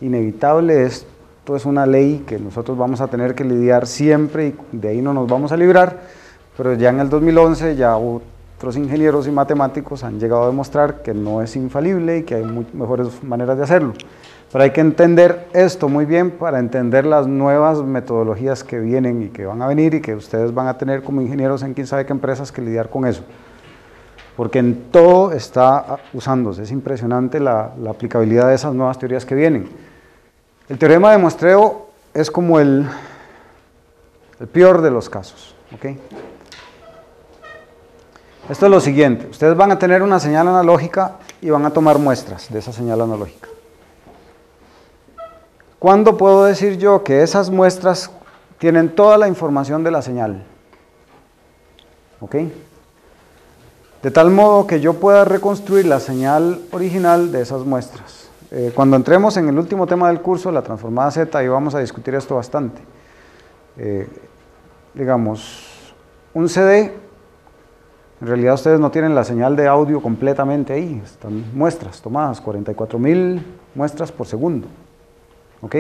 inevitable, esto es una ley que nosotros vamos a tener que lidiar siempre y de ahí no nos vamos a librar, pero ya en el 2011 ya otros ingenieros y matemáticos han llegado a demostrar que no es infalible y que hay mejores maneras de hacerlo. Pero hay que entender esto muy bien para entender las nuevas metodologías que vienen y que van a venir y que ustedes van a tener como ingenieros en quién sabe qué empresas que lidiar con eso. Porque en todo está usándose, es impresionante la, aplicabilidad de esas nuevas teorías que vienen. El teorema de muestreo es como el, el peor de los casos. ¿okay? Esto es lo siguiente, ustedes van a tener una señal analógica y van a tomar muestras de esa señal analógica. ¿Cuándo puedo decir yo que esas muestras tienen toda la información de la señal? ¿Ok? De tal modo que yo pueda reconstruir la señal original de esas muestras. Eh, cuando entremos en el último tema del curso, la transformada Z, ahí vamos a discutir esto bastante. Eh, digamos, un CD en realidad ustedes no tienen la señal de audio completamente ahí, están muestras tomadas, 44 mil muestras por segundo. ¿Ok?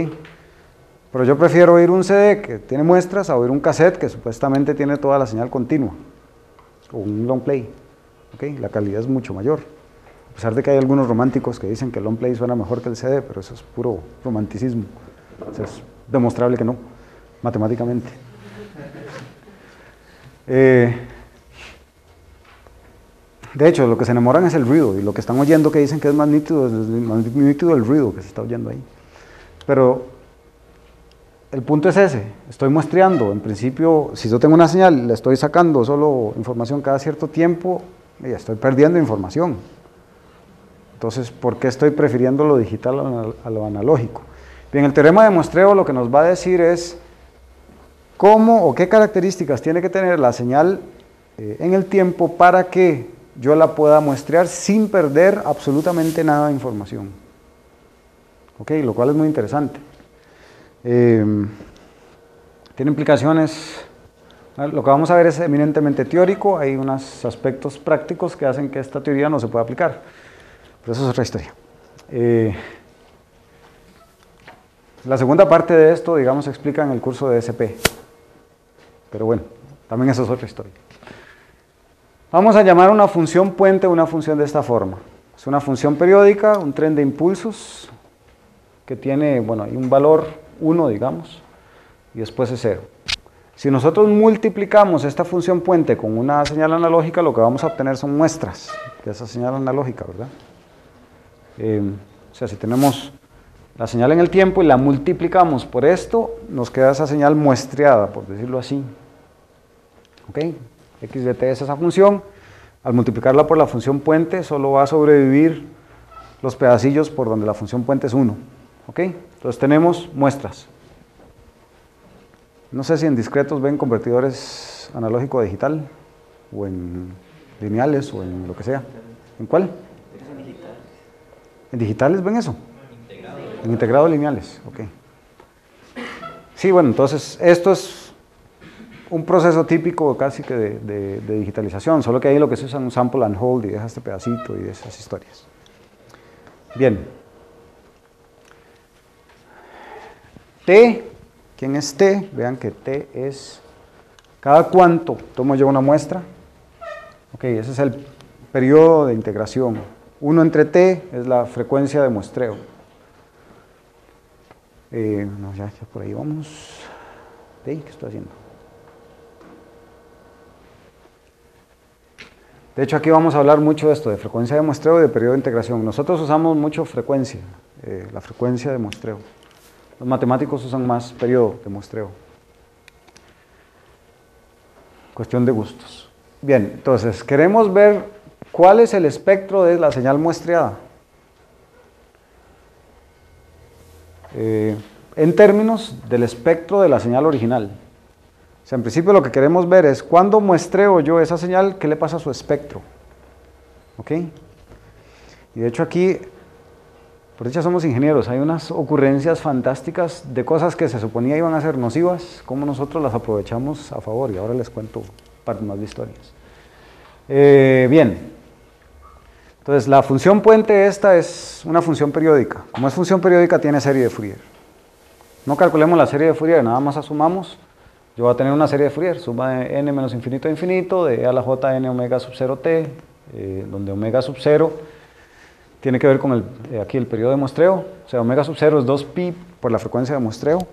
Pero yo prefiero oír un CD que tiene muestras a oír un cassette que supuestamente tiene toda la señal continua, o un long play. ¿Ok? La calidad es mucho mayor. A pesar de que hay algunos románticos que dicen que el long play suena mejor que el CD, pero eso es puro romanticismo. es demostrable que no, matemáticamente. Eh, de hecho, lo que se enamoran es el ruido y lo que están oyendo que dicen que es más nítido es más nítido el ruido que se está oyendo ahí. Pero el punto es ese, estoy muestreando, en principio, si yo tengo una señal, le estoy sacando solo información cada cierto tiempo, estoy perdiendo información. Entonces, ¿por qué estoy prefiriendo lo digital a lo analógico? Bien, el teorema de muestreo lo que nos va a decir es cómo o qué características tiene que tener la señal eh, en el tiempo para que yo la pueda muestrear sin perder absolutamente nada de información. ¿Ok? Lo cual es muy interesante. Eh, tiene implicaciones, lo que vamos a ver es eminentemente teórico, hay unos aspectos prácticos que hacen que esta teoría no se pueda aplicar, pero eso es otra historia. Eh, la segunda parte de esto, digamos, se explica en el curso de SP, pero bueno, también eso es otra historia. Vamos a llamar una función puente una función de esta forma. Es una función periódica, un tren de impulsos que tiene, bueno, hay un valor 1, digamos, y después es 0. Si nosotros multiplicamos esta función puente con una señal analógica, lo que vamos a obtener son muestras de esa señal analógica, ¿verdad? Eh, o sea, si tenemos la señal en el tiempo y la multiplicamos por esto, nos queda esa señal muestreada, por decirlo así. ¿Ok? x de t es esa función. Al multiplicarla por la función puente, solo va a sobrevivir los pedacillos por donde la función puente es 1. ¿Ok? Entonces tenemos muestras. No sé si en discretos ven convertidores analógico digital, o en lineales, o en lo que sea. ¿En cuál? ¿En digitales ven eso? En integrado lineales, ok. Sí, bueno, entonces esto es un proceso típico casi que de, digitalización, solo que ahí lo que se usa es un sample and hold y deja este pedacito y esas historias. Bien. T, ¿quién es T? Vean que T es cada cuánto tomo yo una muestra. Ok, ese es el periodo de integración. 1 entre T es la frecuencia de muestreo. Eh, no, ya, por ahí vamos. ¿Qué estoy haciendo? De hecho, aquí vamos a hablar mucho de esto, de frecuencia de muestreo y de periodo de integración. Nosotros usamos mucho frecuencia, eh, la frecuencia de muestreo. Los matemáticos usan más periodo de muestreo. Cuestión de gustos. Bien, entonces, queremos ver cuál es el espectro de la señal muestreada. Eh, en términos del espectro de la señal original. O sea, en principio lo que queremos ver es cuando muestreo yo esa señal, ¿qué le pasa a su espectro? ¿Ok? Y de hecho aquí, por dicha somos ingenieros, hay unas ocurrencias fantásticas de cosas que se suponía iban a ser nocivas, cómo nosotros las aprovechamos a favor, y ahora les cuento parte más de historias. Eh, bien, entonces, la función puente esta es una función periódica. Como es función periódica, tiene serie de Fourier. No calculemos la serie de Fourier, nada más asumamos. Yo voy a tener una serie de Fourier, suma de n menos infinito a infinito, de e a la j n omega sub 0 t, eh, donde omega sub 0 tiene que ver con el, eh, aquí el periodo de muestreo. O sea, omega sub 0 es 2pi por la frecuencia de muestreo.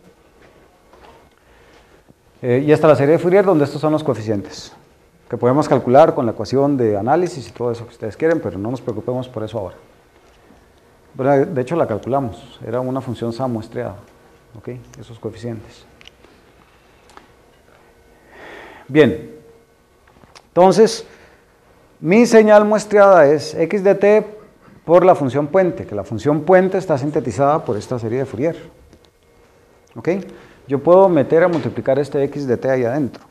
Eh, y es la serie de Fourier, donde estos son los coeficientes que podemos calcular con la ecuación de análisis y todo eso que ustedes quieren, pero no nos preocupemos por eso ahora. de hecho la calculamos, era una función SAM muestreada, ¿ok? Esos coeficientes. Bien, entonces, mi señal muestreada es x de t por la función puente, que la función puente está sintetizada por esta serie de Fourier. ¿Ok? Yo puedo meter a multiplicar este x de t ahí adentro.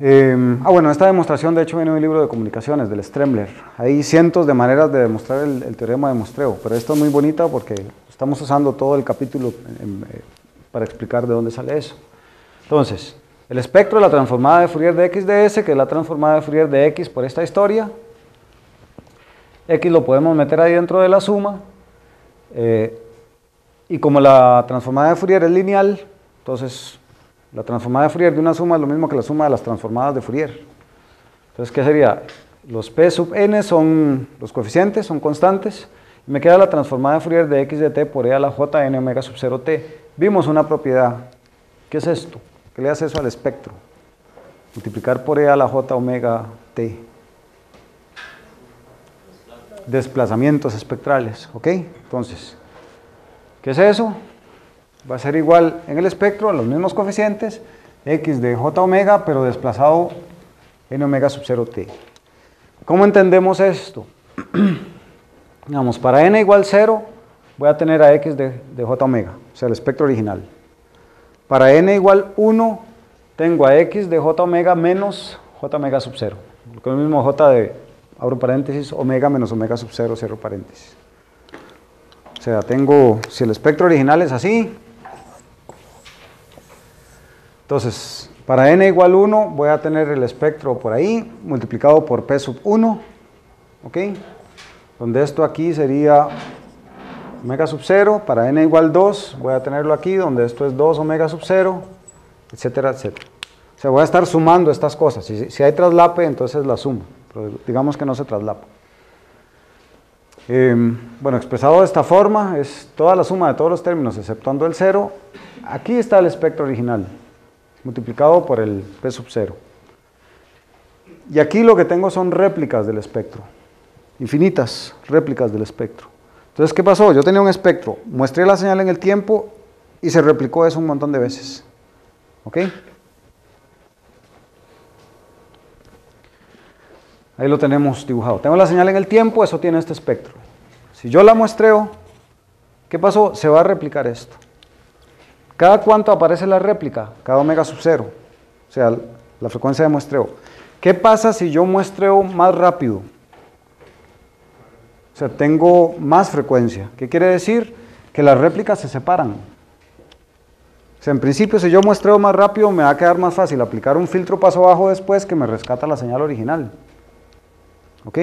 Em, ah, bueno, esta demostración de hecho viene de un libro de comunicaciones del Stremler. Hay cientos de maneras de demostrar el, teorema de muestreo, pero esto es muy bonita porque estamos usando todo el capítulo eh, para explicar de dónde sale eso. Entonces, el espectro de la transformada de Fourier de x de s, que es la transformada de Fourier de x por esta historia. x lo podemos meter ahí dentro de la suma. Eh, y como la transformada de Fourier es lineal, entonces la transformada de Fourier de una suma es lo mismo que la suma de las transformadas de Fourier. Entonces, ¿qué sería? Los P sub n son los coeficientes, son constantes. Y me queda la transformada de Fourier de x de t por e a la j n omega sub 0 t. Vimos una propiedad. ¿Qué es esto? ¿Qué le hace eso al espectro? Multiplicar por e a la j omega t. Desplazamientos espectrales. ¿Ok? Entonces, ¿qué es eso? va a ser igual en el espectro los mismos coeficientes, x de j omega, pero desplazado en omega sub 0 t. ¿Cómo entendemos esto? Digamos, para n igual 0, voy a tener a x de, j omega, o sea, el espectro original. Para n igual 1, tengo a x de j omega menos j omega sub 0. Lo que es mismo j de, abro paréntesis, omega menos omega sub 0, cierro paréntesis. O sea, tengo, si el espectro original es así, entonces, para n igual 1 voy a tener el espectro por ahí, multiplicado por p sub 1, ¿ok? Donde esto aquí sería omega sub 0, para n igual 2 voy a tenerlo aquí, donde esto es 2 omega sub 0, etcétera, etcétera. O sea, voy a estar sumando estas cosas. Si, si hay traslape, entonces la sumo. Pero digamos que no se traslapa. Em, bueno, expresado de esta forma, es toda la suma de todos los términos, exceptuando el cero. Aquí está el espectro original, multiplicado por el P sub 0. Y aquí lo que tengo son réplicas del espectro, infinitas réplicas del espectro. Entonces, ¿qué pasó? Yo tenía un espectro, muestré la señal en el tiempo y se replicó eso un montón de veces. ¿Ok? Ahí lo tenemos dibujado. Tengo la señal en el tiempo, eso tiene este espectro. Si yo la muestreo, ¿qué pasó? Se va a replicar esto. ¿Cada cuánto aparece la réplica? Cada omega sub cero. O sea, la frecuencia de muestreo. ¿Qué pasa si yo muestreo más rápido? O sea, tengo más frecuencia. ¿Qué quiere decir? Que las réplicas se separan. O sea, en principio, si yo muestreo más rápido, me va a quedar más fácil aplicar un filtro paso bajo después que me rescata la señal original. ¿Ok?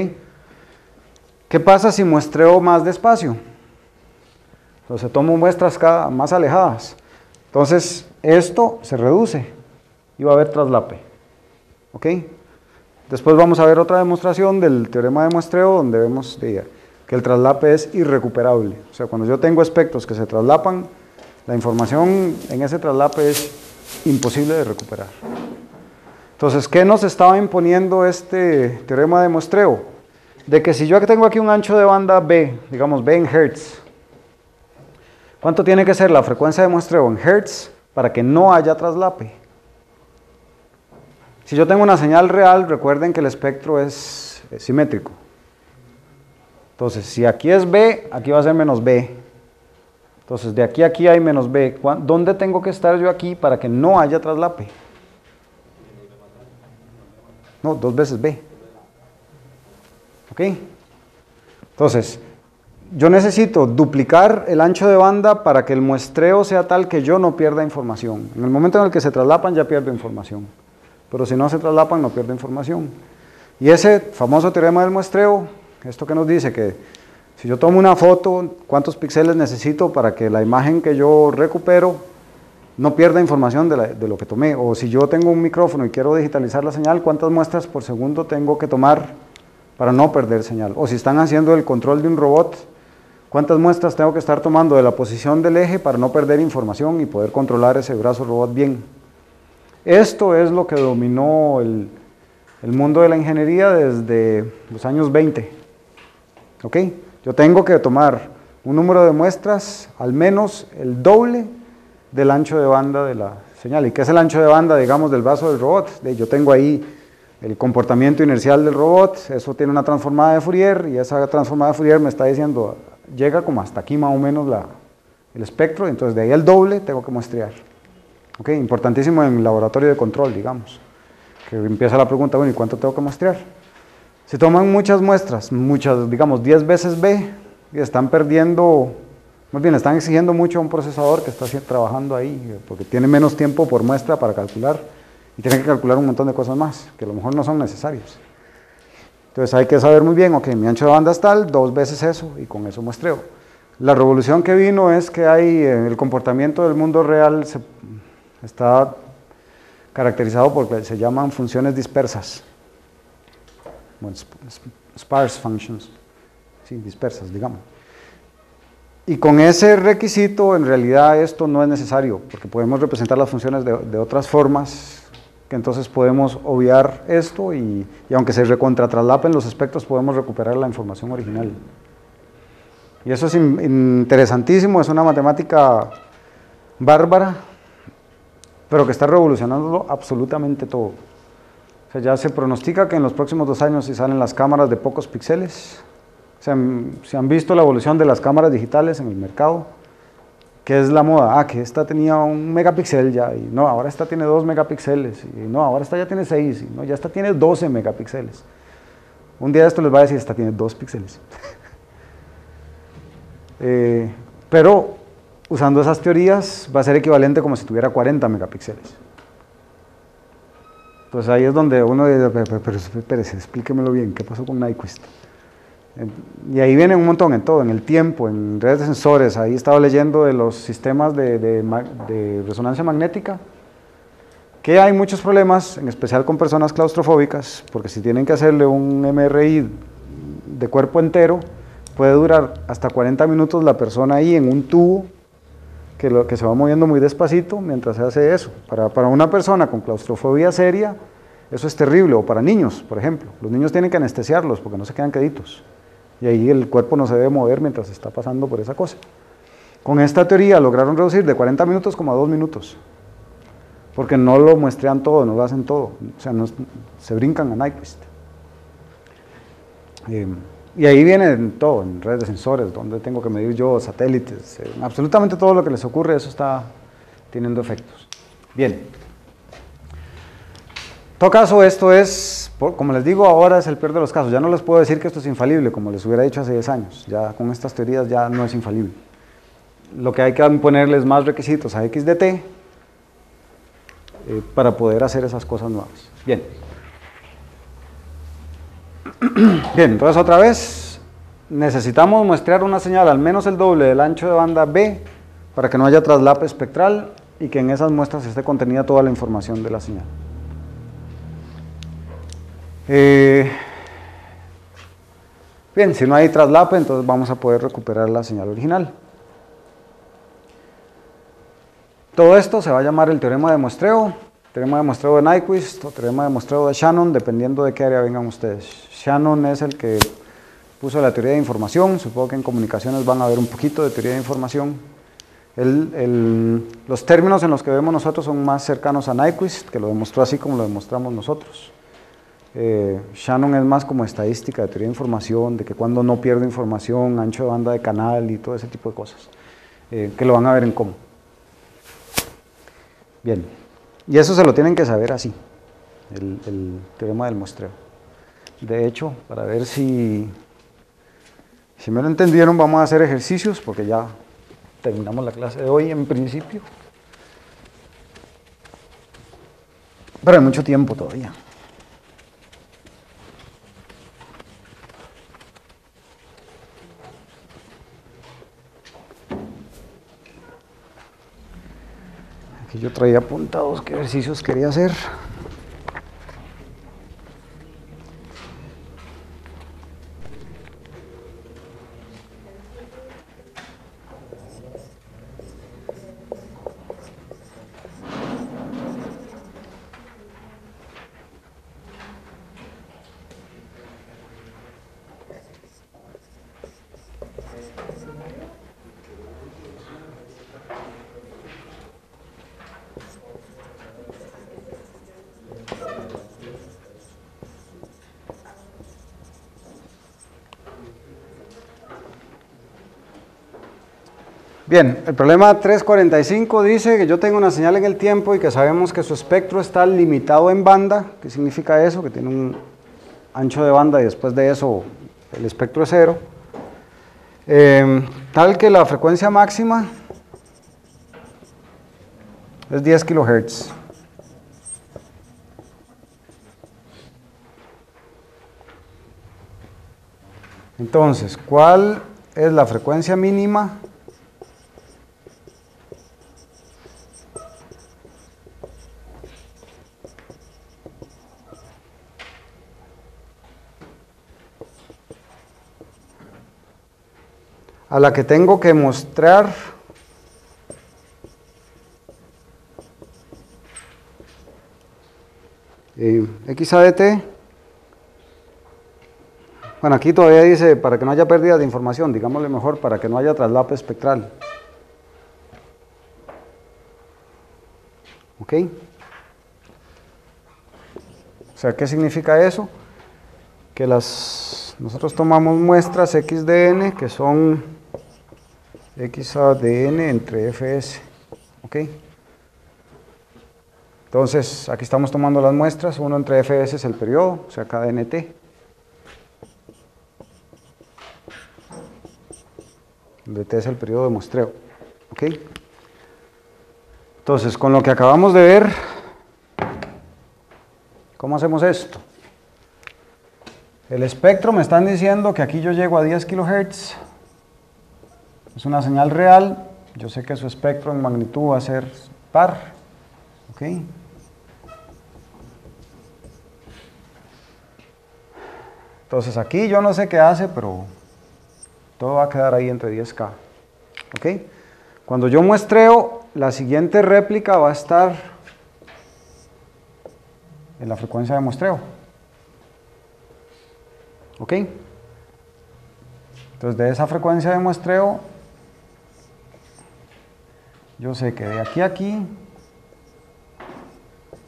¿Qué pasa si muestreo más despacio? Entonces tomo muestras más alejadas. Entonces esto se reduce y va a haber traslape. ¿Ok? Después vamos a ver otra demostración del teorema de muestreo donde vemos que el traslape es irrecuperable. O sea, cuando yo tengo espectros que se traslapan, la información en ese traslape es imposible de recuperar. Entonces, ¿qué nos estaba imponiendo este teorema de muestreo? De que si yo tengo aquí un ancho de banda B, digamos B en Hertz, ¿cuánto tiene que ser la frecuencia de muestreo en Hertz para que no haya traslape? Si yo tengo una señal real, recuerden que el espectro es, simétrico. Entonces, si aquí es B, aquí va a ser menos B. Entonces, de aquí a aquí hay menos B. ¿Dónde tengo que estar yo aquí para que no haya traslape? No, dos veces B. ¿Ok? Entonces, yo necesito duplicar el ancho de banda para que el muestreo sea tal que yo no pierda información. En el momento en el que se traslapan ya pierdo información. Pero si no se traslapan no pierdo información. Y ese famoso teorema del muestreo, esto que nos dice que si yo tomo una foto, ¿cuántos píxeles necesito para que la imagen que yo recupero no pierda información de, lo que tomé. O si yo tengo un micrófono y quiero digitalizar la señal, ¿cuántas muestras por segundo tengo que tomar para no perder señal? O si están haciendo el control de un robot, ¿cuántas muestras tengo que estar tomando de la posición del eje para no perder información y poder controlar ese brazo robot bien? Esto es lo que dominó el mundo de la ingeniería desde los años 20. ¿Ok? Yo tengo que tomar un número de muestras al menos el doble del ancho de banda de la señal. ¿Y qué es el ancho de banda, digamos, del vaso del robot? Yo tengo ahí el comportamiento inercial del robot, eso tiene una transformada de Fourier y esa transformada de Fourier me está diciendo, llega como hasta aquí más o menos la, el espectro, entonces de ahí el doble tengo que muestrear. ¿Okay? Importantísimo en laboratorio de control, digamos, que empieza la pregunta, bueno, ¿y cuánto tengo que muestrear? Si toman muchas muestras, muchas, digamos, 10 veces B, y están perdiendo más bien, están exigiendo mucho a un procesador que está trabajando ahí, porque tiene menos tiempo por muestra para calcular y tiene que calcular un montón de cosas más, que a lo mejor no son necesarias. Entonces hay que saber muy bien, ok, mi ancho de banda es tal, dos veces eso, y con eso muestreo. La revolución que vino es que hay, el comportamiento del mundo real está caracterizado por que se llaman funciones dispersas. Bueno, sparse functions, sí, dispersas, digamos. Y con ese requisito, en realidad esto no es necesario, porque podemos representar las funciones de, otras formas, que entonces podemos obviar esto y, aunque se recontratraslapen los espectros, podemos recuperar la información original. Y eso es interesantísimo, es una matemática bárbara, pero que está revolucionando absolutamente todo. O sea, ya se pronostica que en los próximos dos años, si salen las cámaras de pocos píxeles, se han, visto la evolución de las cámaras digitales en el mercado, que es la moda, ah, que esta tenía un megapíxel ya, y no, ahora esta tiene dos megapíxeles, y no, ahora esta ya tiene seis, y no, ya esta tiene 12 megapíxeles. Un día esto les va a decir, esta tiene dos píxeles. Eh, pero usando esas teorías va a ser equivalente como si tuviera 40 megapíxeles. Entonces ahí es donde uno dice, pero, pero, pero, explíquemelo bien, ¿qué pasó con Nyquist? Y ahí viene un montón en todo, en el tiempo, en redes de sensores. Ahí estaba leyendo de los sistemas de, resonancia magnética, Que hay muchos problemas, en especial con personas claustrofóbicas, porque si tienen que hacerle un MRI de cuerpo entero, puede durar hasta 40 minutos la persona ahí en un tubo que, lo, que se va moviendo muy despacito mientras se hace eso. Para, para una persona con claustrofobia seria, eso es terrible, o para niños, por ejemplo. Los niños tienen que anestesiarlos porque no se quedan queditos. Y ahí el cuerpo no se debe mover mientras está pasando por esa cosa. Con esta teoría lograron reducir de 40 minutos como a 2 minutos. Porque no lo muestrean todo, no lo hacen todo. O sea, no, se brincan a Nyquist. Eh, y ahí viene todo, en redes de sensores, donde tengo que medir yo, satélites, eh, absolutamente todo lo que les ocurre, eso está teniendo efectos. Bien. En todo caso, esto es, como les digo, ahora es el peor de los casos. Ya no les puedo decir que esto es infalible, como les hubiera dicho hace 10 años. Ya con estas teorías ya no es infalible. Lo que hay que ponerles más requisitos a XDT eh, para poder hacer esas cosas nuevas. Bien. Bien, entonces otra vez necesitamos muestrear una señal al menos el doble del ancho de banda B para que no haya traslape espectral y que en esas muestras esté contenida toda la información de la señal. Eh, bien, si no hay traslape, entonces vamos a poder recuperar la señal original. Todo esto se va a llamar el teorema de muestreo, teorema de muestreo de Nyquist o teorema de muestreo de Shannon, dependiendo de qué área vengan ustedes. Shannon es el que puso la teoría de información, supongo que en comunicaciones van a ver un poquito de teoría de información. los términos en los que vemos nosotros son más cercanos a Nyquist, que lo demostró así como lo demostramos nosotros. Eh, Shannon es más como estadística de teoría de información, de que cuando no pierde información, ancho de banda de canal y todo ese tipo de cosas, eh, que lo van a ver en cómo. Bien, y eso se lo tienen que saber así, el, el teorema del muestreo. De hecho, para ver si, si me lo entendieron, vamos a hacer ejercicios, porque ya terminamos la clase de hoy en principio. Pero hay mucho tiempo todavía. Aquí yo traía apuntados qué ejercicios quería hacer. Bien, el problema 345 dice que yo tengo una señal en el tiempo y que sabemos que su espectro está limitado en banda. ¿Qué significa eso? Que tiene un ancho de banda y después de eso el espectro es cero. Eh, tal que la frecuencia máxima es 10 kHz. Entonces, ¿cuál es la frecuencia mínima a la que tengo que mostrar eh. Bueno, aquí todavía dice para que no haya pérdida de información, digámosle mejor, para que no haya traslape espectral. ¿Ok? O sea, ¿qué significa eso? Que las, nosotros tomamos muestras x de n que son XADN entre FS. ¿Ok? Entonces, aquí estamos tomando las muestras. Uno entre FS es el periodo, o sea, cada NT. DT es el periodo de muestreo. ¿Ok? Entonces, con lo que acabamos de ver, ¿cómo hacemos esto? El espectro me están diciendo que aquí yo llego a 10 kHz es una señal real, yo sé que su espectro en magnitud va a ser par, ¿ok? Entonces aquí yo no sé qué hace, pero todo va a quedar ahí entre 10K, ¿ok? Cuando yo muestreo, la siguiente réplica va a estar en la frecuencia de muestreo, ¿ok? Entonces de esa frecuencia de muestreo yo sé que de aquí a aquí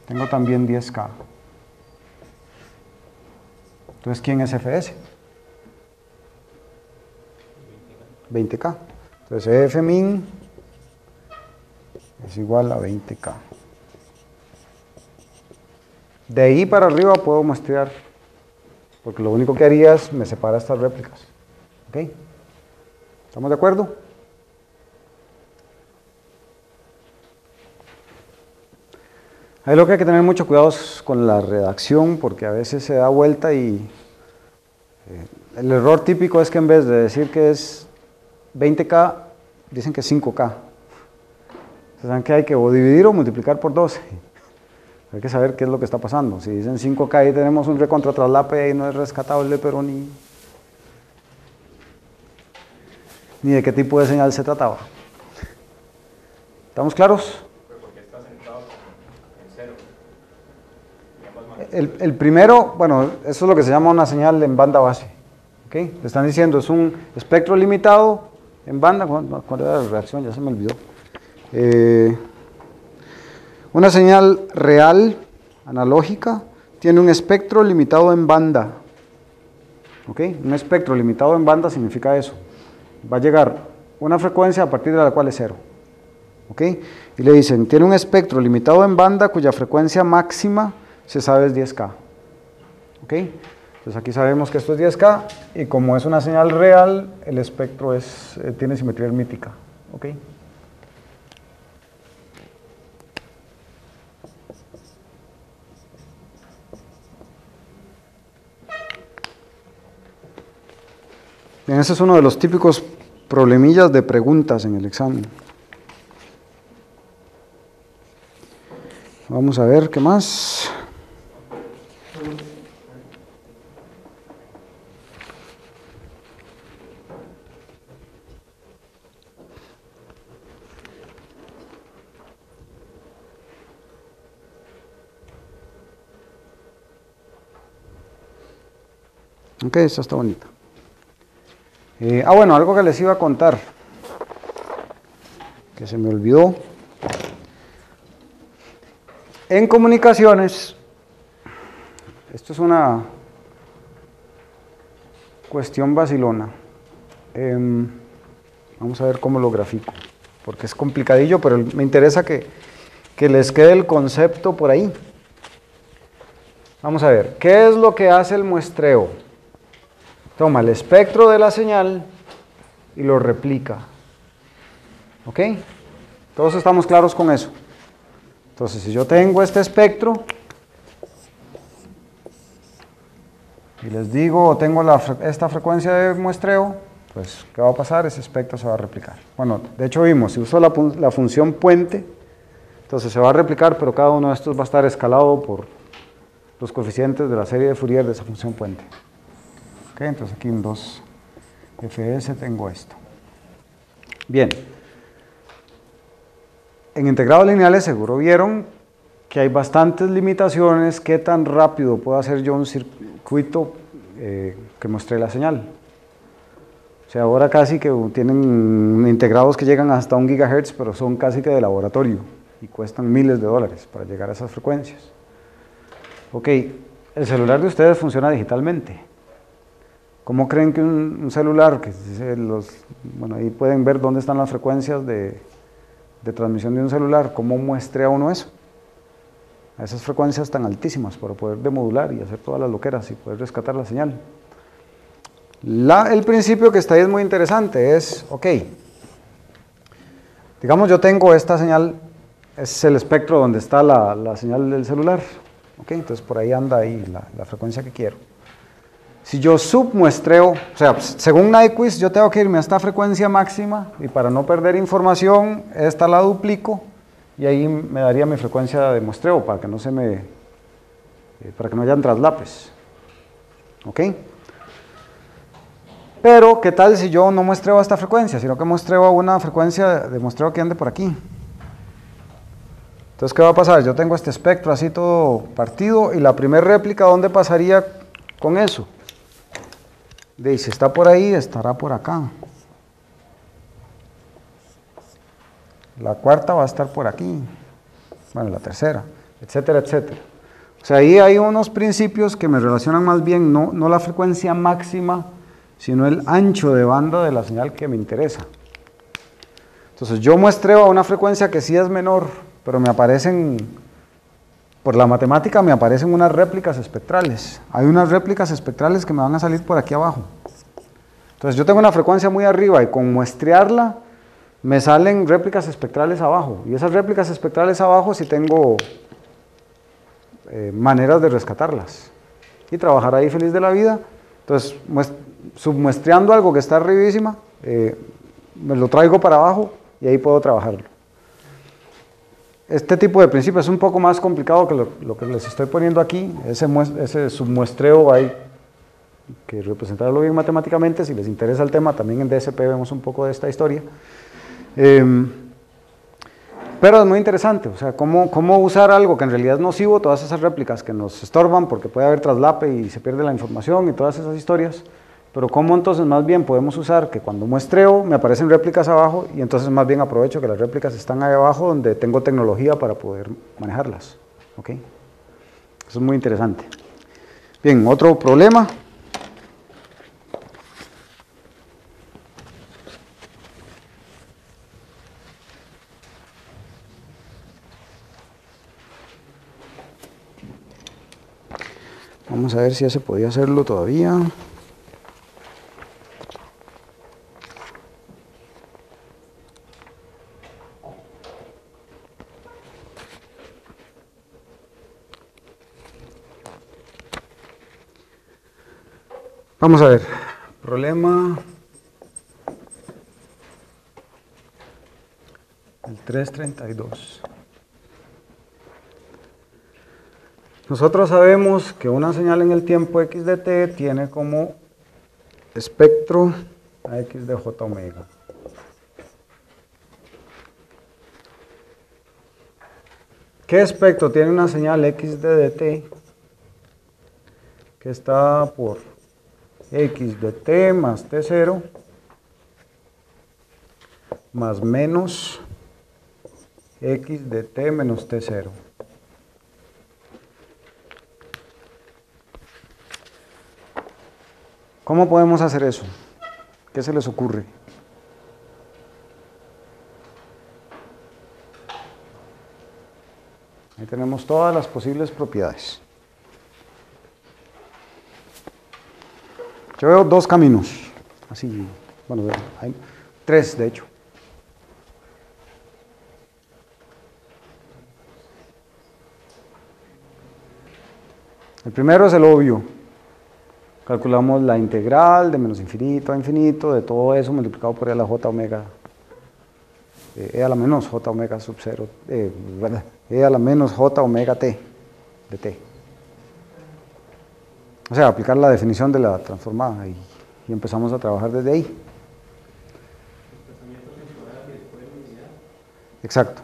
tengo también 10K. Entonces, ¿quién es FS? 20K. Entonces, min es igual a 20K. De ahí para arriba puedo muestrear, porque lo único que haría es me separa estas réplicas. ¿Ok? ¿Estamos de acuerdo? Hay lo que hay que tener mucho cuidado con la redacción porque a veces se da vuelta y eh, el error típico es que en vez de decir que es 20K, dicen que es 5K. ¿Saben que hay que dividir o multiplicar por 12? Hay que saber qué es lo que está pasando. Si dicen 5K y tenemos un recontratraslape y no es rescatable, pero ni, ni de qué tipo de señal se trataba. ¿Estamos claros? El, primero, bueno, eso es lo que se llama una señal en banda base. ¿okay? Le están diciendo, es un espectro limitado en banda. ¿Cuál era la reacción? Ya se me olvidó. Eh, una señal real, analógica, tiene un espectro limitado en banda. ¿okay? Un espectro limitado en banda significa eso. Va a llegar una frecuencia a partir de la cual es cero. ¿okay? Y le dicen, tiene un espectro limitado en banda cuya frecuencia máxima se sabe es 10K. ¿Ok? Entonces aquí sabemos que esto es 10K y como es una señal real, el espectro es, eh, tiene simetría hermítica. ¿Ok? Bien, ese es uno de los típicos problemillas de preguntas en el examen. Vamos a ver qué más. Ok, eso está bonito. Eh, ah, bueno, algo que les iba a contar, que se me olvidó. En comunicaciones, esto es una cuestión vacilona. Em, vamos a ver cómo lo grafico, porque es complicadillo, pero me interesa que, que les quede el concepto por ahí. Vamos a ver, ¿qué es lo que hace el muestreo? Toma el espectro de la señal y lo replica. ¿Ok? Todos estamos claros con eso. Entonces, si yo tengo este espectro y les digo, tengo esta frecuencia de muestreo, pues, ¿qué va a pasar? Ese espectro se va a replicar. Bueno, de hecho vimos, si uso la, la función puente, entonces se va a replicar, pero cada uno de estos va a estar escalado por los coeficientes de la serie de Fourier de esa función puente entonces aquí en 2fs tengo esto. Bien. En integrados lineales seguro vieron que hay bastantes limitaciones, qué tan rápido puedo hacer yo un circuito eh, que muestre la señal. O sea, ahora casi que tienen integrados que llegan hasta un gigahertz, pero son casi que de laboratorio y cuestan miles de dólares para llegar a esas frecuencias. Ok, el celular de ustedes funciona digitalmente. ¿Cómo creen que un, celular, que los, bueno, ahí pueden ver dónde están las frecuencias de, transmisión de un celular, cómo muestre a uno eso? A esas frecuencias tan altísimas para poder demodular y hacer todas las loqueras y poder rescatar la señal. el principio que está ahí es muy interesante, es, ok, digamos yo tengo esta señal, es el espectro donde está la, señal del celular, ok, entonces por ahí anda ahí la frecuencia que quiero. Si yo submuestreo, o sea, según Nyquist, yo tengo que irme a esta frecuencia máxima y para no perder información, esta la duplico y ahí me daría mi frecuencia de muestreo para que no se me, eh, para que no hayan traslapes. ¿Ok? Pero, ¿qué tal si yo no muestreo a esta frecuencia, sino que muestreo a una frecuencia de muestreo que ande por aquí? Entonces, ¿qué va a pasar? Yo tengo este espectro así todo partido y la primera réplica, ¿dónde pasaría con eso? De si está por ahí, estará por acá. La cuarta va a estar por aquí. Bueno, la tercera, etcétera, etcétera. O sea, ahí hay unos principios que me relacionan más bien no, no la frecuencia máxima, sino el ancho de banda de la señal que me interesa. Entonces yo muestreo a una frecuencia que sí es menor, pero me aparecen, por la matemática me aparecen unas réplicas espectrales. Hay unas réplicas espectrales que me van a salir por aquí abajo. Entonces yo tengo una frecuencia muy arriba y con muestrearla me salen réplicas espectrales abajo. Y esas réplicas espectrales abajo si tengo eh, maneras de rescatarlas. Y trabajar ahí feliz de la vida. Entonces, submuestreando algo que está arribísima, eh, me lo traigo para abajo y ahí puedo trabajarlo. Este tipo de principio es un poco más complicado que lo, que les estoy poniendo aquí. Ese, ese submuestreo hay que representarlo bien matemáticamente. Si les interesa el tema, también en DSP vemos un poco de esta historia. Em, pero es muy interesante, o sea, cómo, cómo, usar algo que en realidad es nocivo, todas esas réplicas que nos estorban porque puede haber traslape y se pierde la información y todas esas historias, pero cómo entonces más bien podemos usar que cuando muestreo me aparecen réplicas abajo y entonces más bien aprovecho que las réplicas están ahí abajo donde tengo tecnología para poder manejarlas. ¿ok? Eso es muy interesante. Bien, otro problema Vamos a ver si ya se podía hacerlo todavía. Vamos a ver. Problema el 332. Nosotros sabemos que una señal en el tiempo x de t tiene como espectro a x de j omega. ¿Qué espectro tiene una señal x de dt que está por x de t más t0 más menos x de t menos t0? ¿Cómo podemos hacer eso? ¿Qué se les ocurre? Ahí tenemos todas las posibles propiedades. Yo veo dos caminos, así, bueno, hay tres de hecho. El primero es el obvio, calculamos la integral de menos infinito a infinito de todo eso multiplicado por e a la j omega, eh, e a la menos j omega sub 0, eh, e a la menos j omega t de t. O sea, aplicar la definición de la transformada y, empezamos a trabajar desde ahí. Exacto.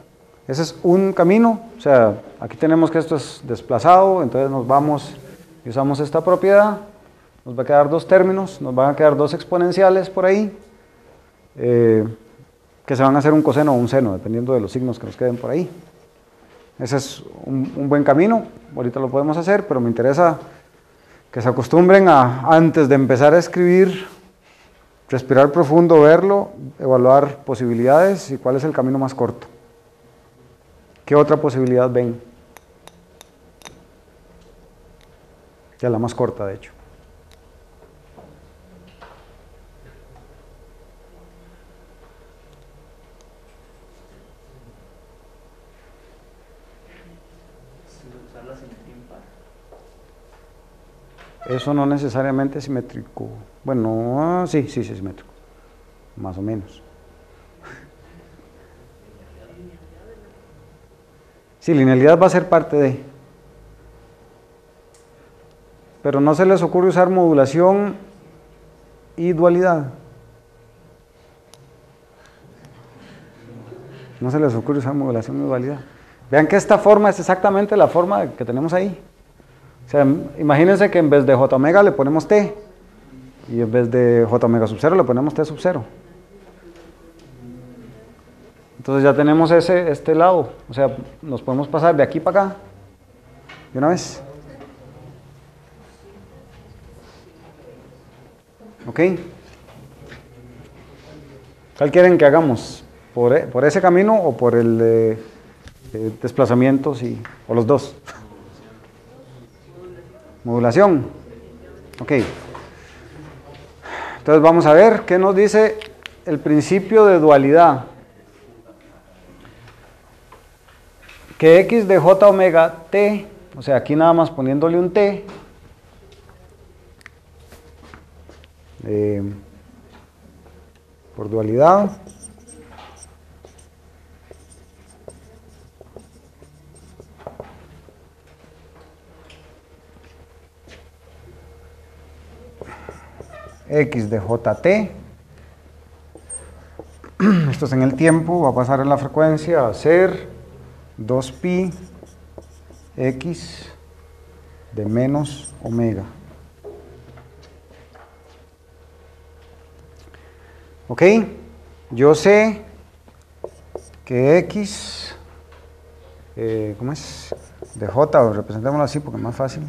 Ese es un camino, o sea, aquí tenemos que esto es desplazado, entonces nos vamos y usamos esta propiedad nos va a quedar dos términos, nos van a quedar dos exponenciales por ahí, eh, que se van a hacer un coseno o un seno, dependiendo de los signos que nos queden por ahí. Ese es un, buen camino, ahorita lo podemos hacer, pero me interesa que se acostumbren a, antes de empezar a escribir, respirar profundo, verlo, evaluar posibilidades y cuál es el camino más corto. ¿Qué otra posibilidad ven? Ya la más corta, de hecho. Eso no necesariamente es simétrico. Bueno, sí, sí, sí es simétrico. Más o menos. Sí, linealidad va a ser parte de. Pero no se les ocurre usar modulación y dualidad. No se les ocurre usar modulación y dualidad. Vean que esta forma es exactamente la forma que tenemos ahí. O sea, imagínense que en vez de j omega le ponemos t y en vez de j omega sub 0 le ponemos t sub 0. Entonces ya tenemos ese, este lado. O sea, nos podemos pasar de aquí para acá. De una vez. ¿Ok? ¿Cuál quieren que hagamos? ¿Por, e, por ese camino o por el de desplazamientos y, o los dos? Modulación. Ok. Entonces vamos a ver qué nos dice el principio de dualidad. Que x de j omega t, o sea, aquí nada más poniéndole un t, eh, por dualidad, x de jt. Esto es en el tiempo, va a pasar en la frecuencia a ser 2pi x de menos omega. ¿Ok? Yo sé que x, eh, ¿cómo es? De j, representémoslo así porque es más fácil.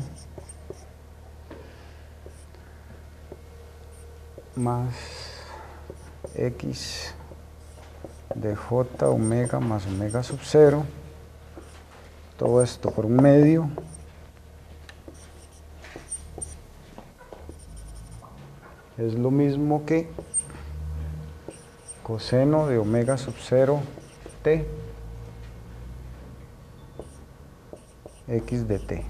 Más x de j omega más omega sub 0 todo esto por un medio. Es lo mismo que coseno de omega sub 0 t x de t.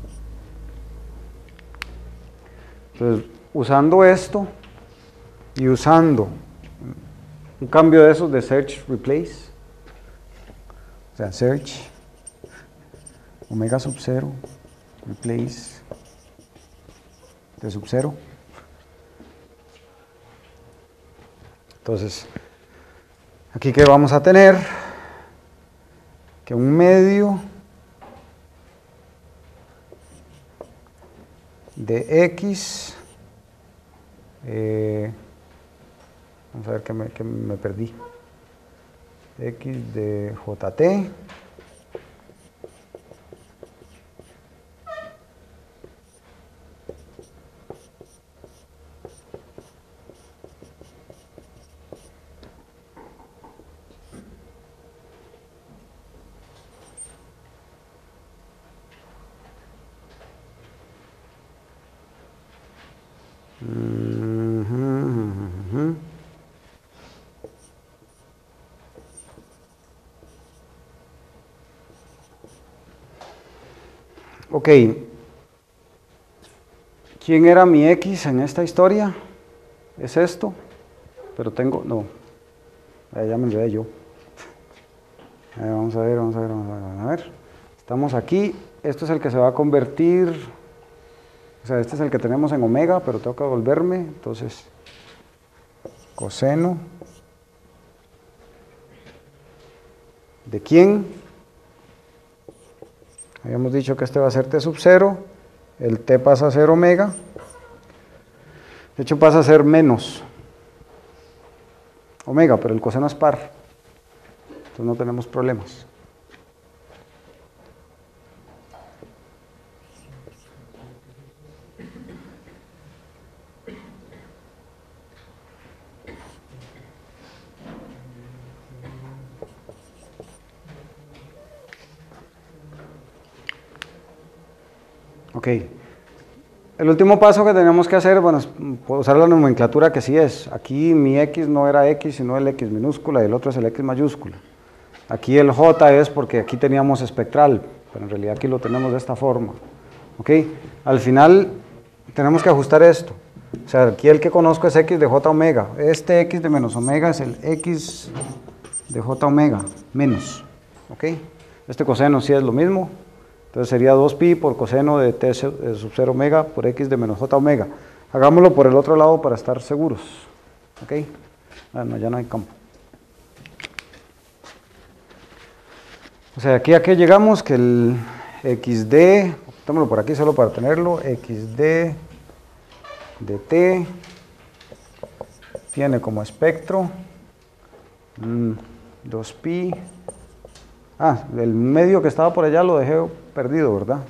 Entonces usando esto y usando. Un cambio de esos de search replace, o sea, search, omega sub 0, replace de sub 0. Entonces, aquí que vamos a tener que un medio de x eh, Vamos a ver que me, me perdí. X de JT. Ok. ¿Quién era mi X en esta historia? ¿Es esto? Pero tengo, no. ya me enredé yo. vamos a ver, vamos a ver, vamos a ver. Estamos aquí. Esto es el que se va a convertir. O sea, este es el que tenemos en omega, pero tengo que volverme. Entonces, coseno. ¿De quién? Habíamos dicho que este va a ser T sub 0, el T pasa a ser omega, de hecho pasa a ser menos omega, pero el coseno es par, entonces no tenemos problemas. Ok. El último paso que tenemos que hacer, bueno, es usar la nomenclatura que sí es. Aquí mi X no era X, sino el X minúscula y el otro es el X mayúscula. Aquí el J es porque aquí teníamos espectral, pero en realidad aquí lo tenemos de esta forma. ¿Ok? Al final tenemos que ajustar esto. O sea, aquí el que conozco es X de J omega. Este X de menos omega es el X de J omega menos. ¿Ok? Este coseno sí es lo mismo, entonces sería 2pi por coseno de t sub 0 omega por x de menos j omega. Hagámoslo por el otro lado para estar seguros. ¿Ok? Ah, no, ya no hay campo. O sea, aquí a qué llegamos que el xd, tomémoslo por aquí solo para tenerlo, xd de t tiene como espectro 2pi. Mm, ah, el medio que estaba por allá lo dejé perdido, ¿verdad?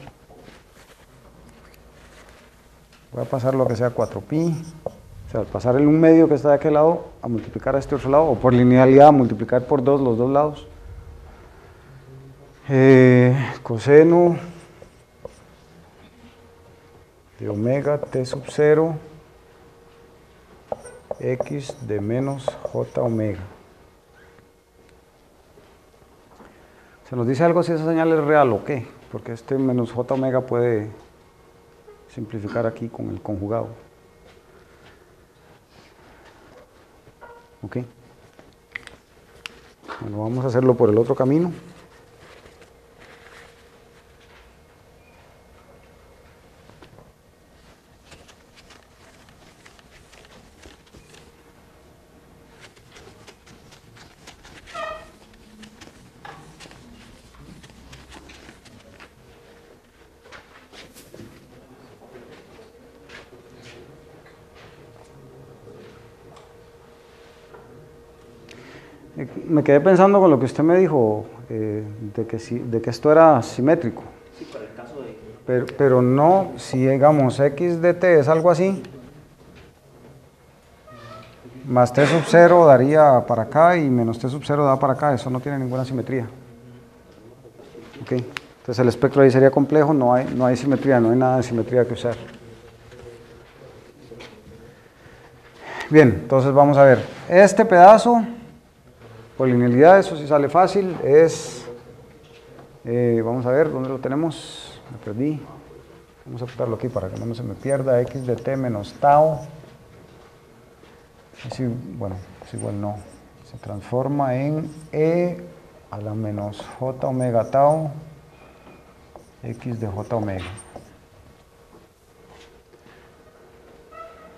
Voy a pasar lo que sea 4pi. O sea, al pasar el un medio que está de aquel lado a multiplicar a este otro lado, o por linealidad multiplicar por 2 los dos lados. Eh, coseno de omega t sub 0 x de menos j omega. ¿Se nos dice algo si esa señal es real o qué? Porque este menos j omega puede simplificar aquí con el conjugado. ¿Ok? Bueno, vamos a hacerlo por el otro camino. Me quedé pensando con lo que usted me dijo, eh, de, que de que esto era simétrico. Sí, para el caso de... Pero, pero no, si digamos x de t es algo así, más t sub 0 daría para acá y menos t sub 0 da para acá, eso no tiene ninguna simetría. Ok, entonces el espectro ahí sería complejo, no hay, no hay simetría, no hay nada de simetría que usar. Bien, entonces vamos a ver, este pedazo Polinealidad, eso sí sale fácil, es, eh, vamos a ver, ¿dónde lo tenemos? Me perdí. Vamos a apuntarlo aquí para que no se me pierda, x de t menos tau. bueno, es igual no. Se transforma en e a la menos j omega tau, x de j omega.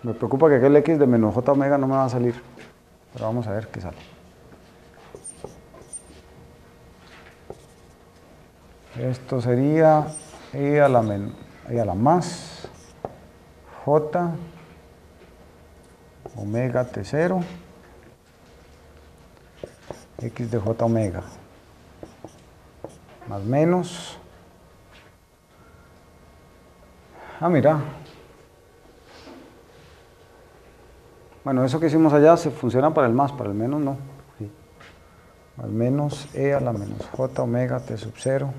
Me preocupa que aquel x de menos j omega no me va a salir, pero vamos a ver qué sale. Esto sería e a la, e a la más j omega t0 x de j omega más menos. Ah mira. Bueno eso que hicimos allá se funciona para el más para el menos no más menos e a la menos j omega t sub 0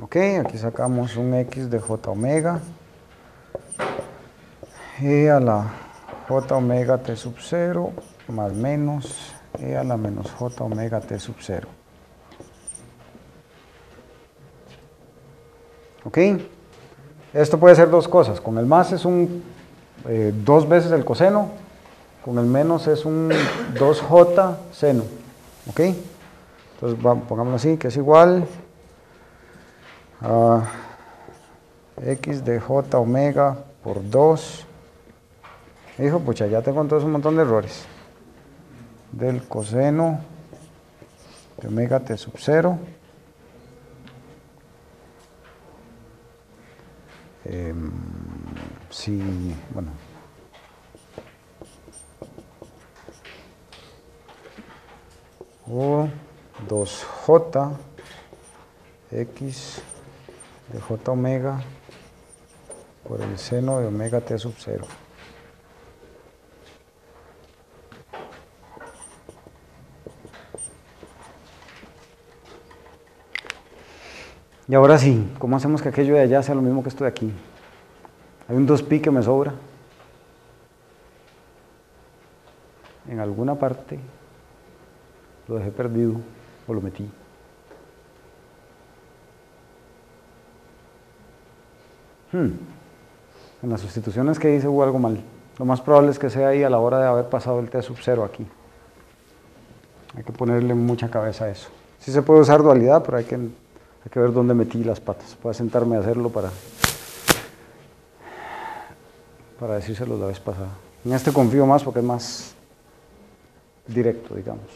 Ok, aquí sacamos un x de j omega e a la j omega t sub 0 más menos e a la menos j omega t sub 0. ¿Ok? Esto puede ser dos cosas. Con el más es un eh, dos veces el coseno, con el menos es un 2j seno. ¿Ok? Entonces pongámoslo así, que es igual a x de j omega por 2. Hijo, pucha, ya tengo entonces un montón de errores. Del coseno de omega t sub 0. Em, si, bueno. O 2j x de j omega por el seno de omega t sub 0. Y ahora sí, ¿cómo hacemos que aquello de allá sea lo mismo que esto de aquí? Hay un 2pi que me sobra. En alguna parte lo dejé perdido o lo metí. Hmm. En las sustituciones que hice hubo algo mal. Lo más probable es que sea ahí a la hora de haber pasado el T sub 0 aquí. Hay que ponerle mucha cabeza a eso. Sí se puede usar dualidad, pero hay que, Hay que ver dónde metí las patas. A sentarme a hacerlo para, para decírselo la vez pasada. En este confío más porque es más directo, digamos.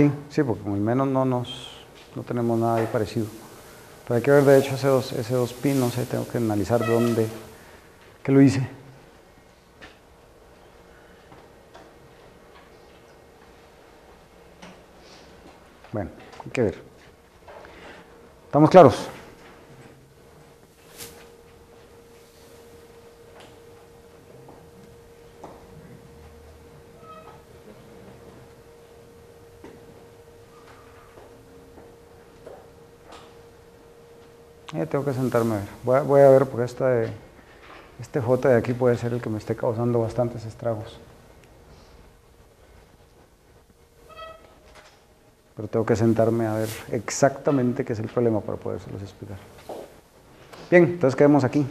Sí, sí, porque muy menos no nos no tenemos nada ahí parecido. Pero hay que ver de hecho ese dos, ese dos pin, no sé, tengo que analizar dónde, qué lo hice. Bueno, hay que ver. ¿Estamos claros? Eh, tengo que sentarme a ver. Voy a, ver porque esta de, este J de aquí puede ser el que me esté causando bastantes estragos. Pero tengo que sentarme a ver exactamente qué es el problema para podérselos explicar. Bien, entonces quedemos aquí.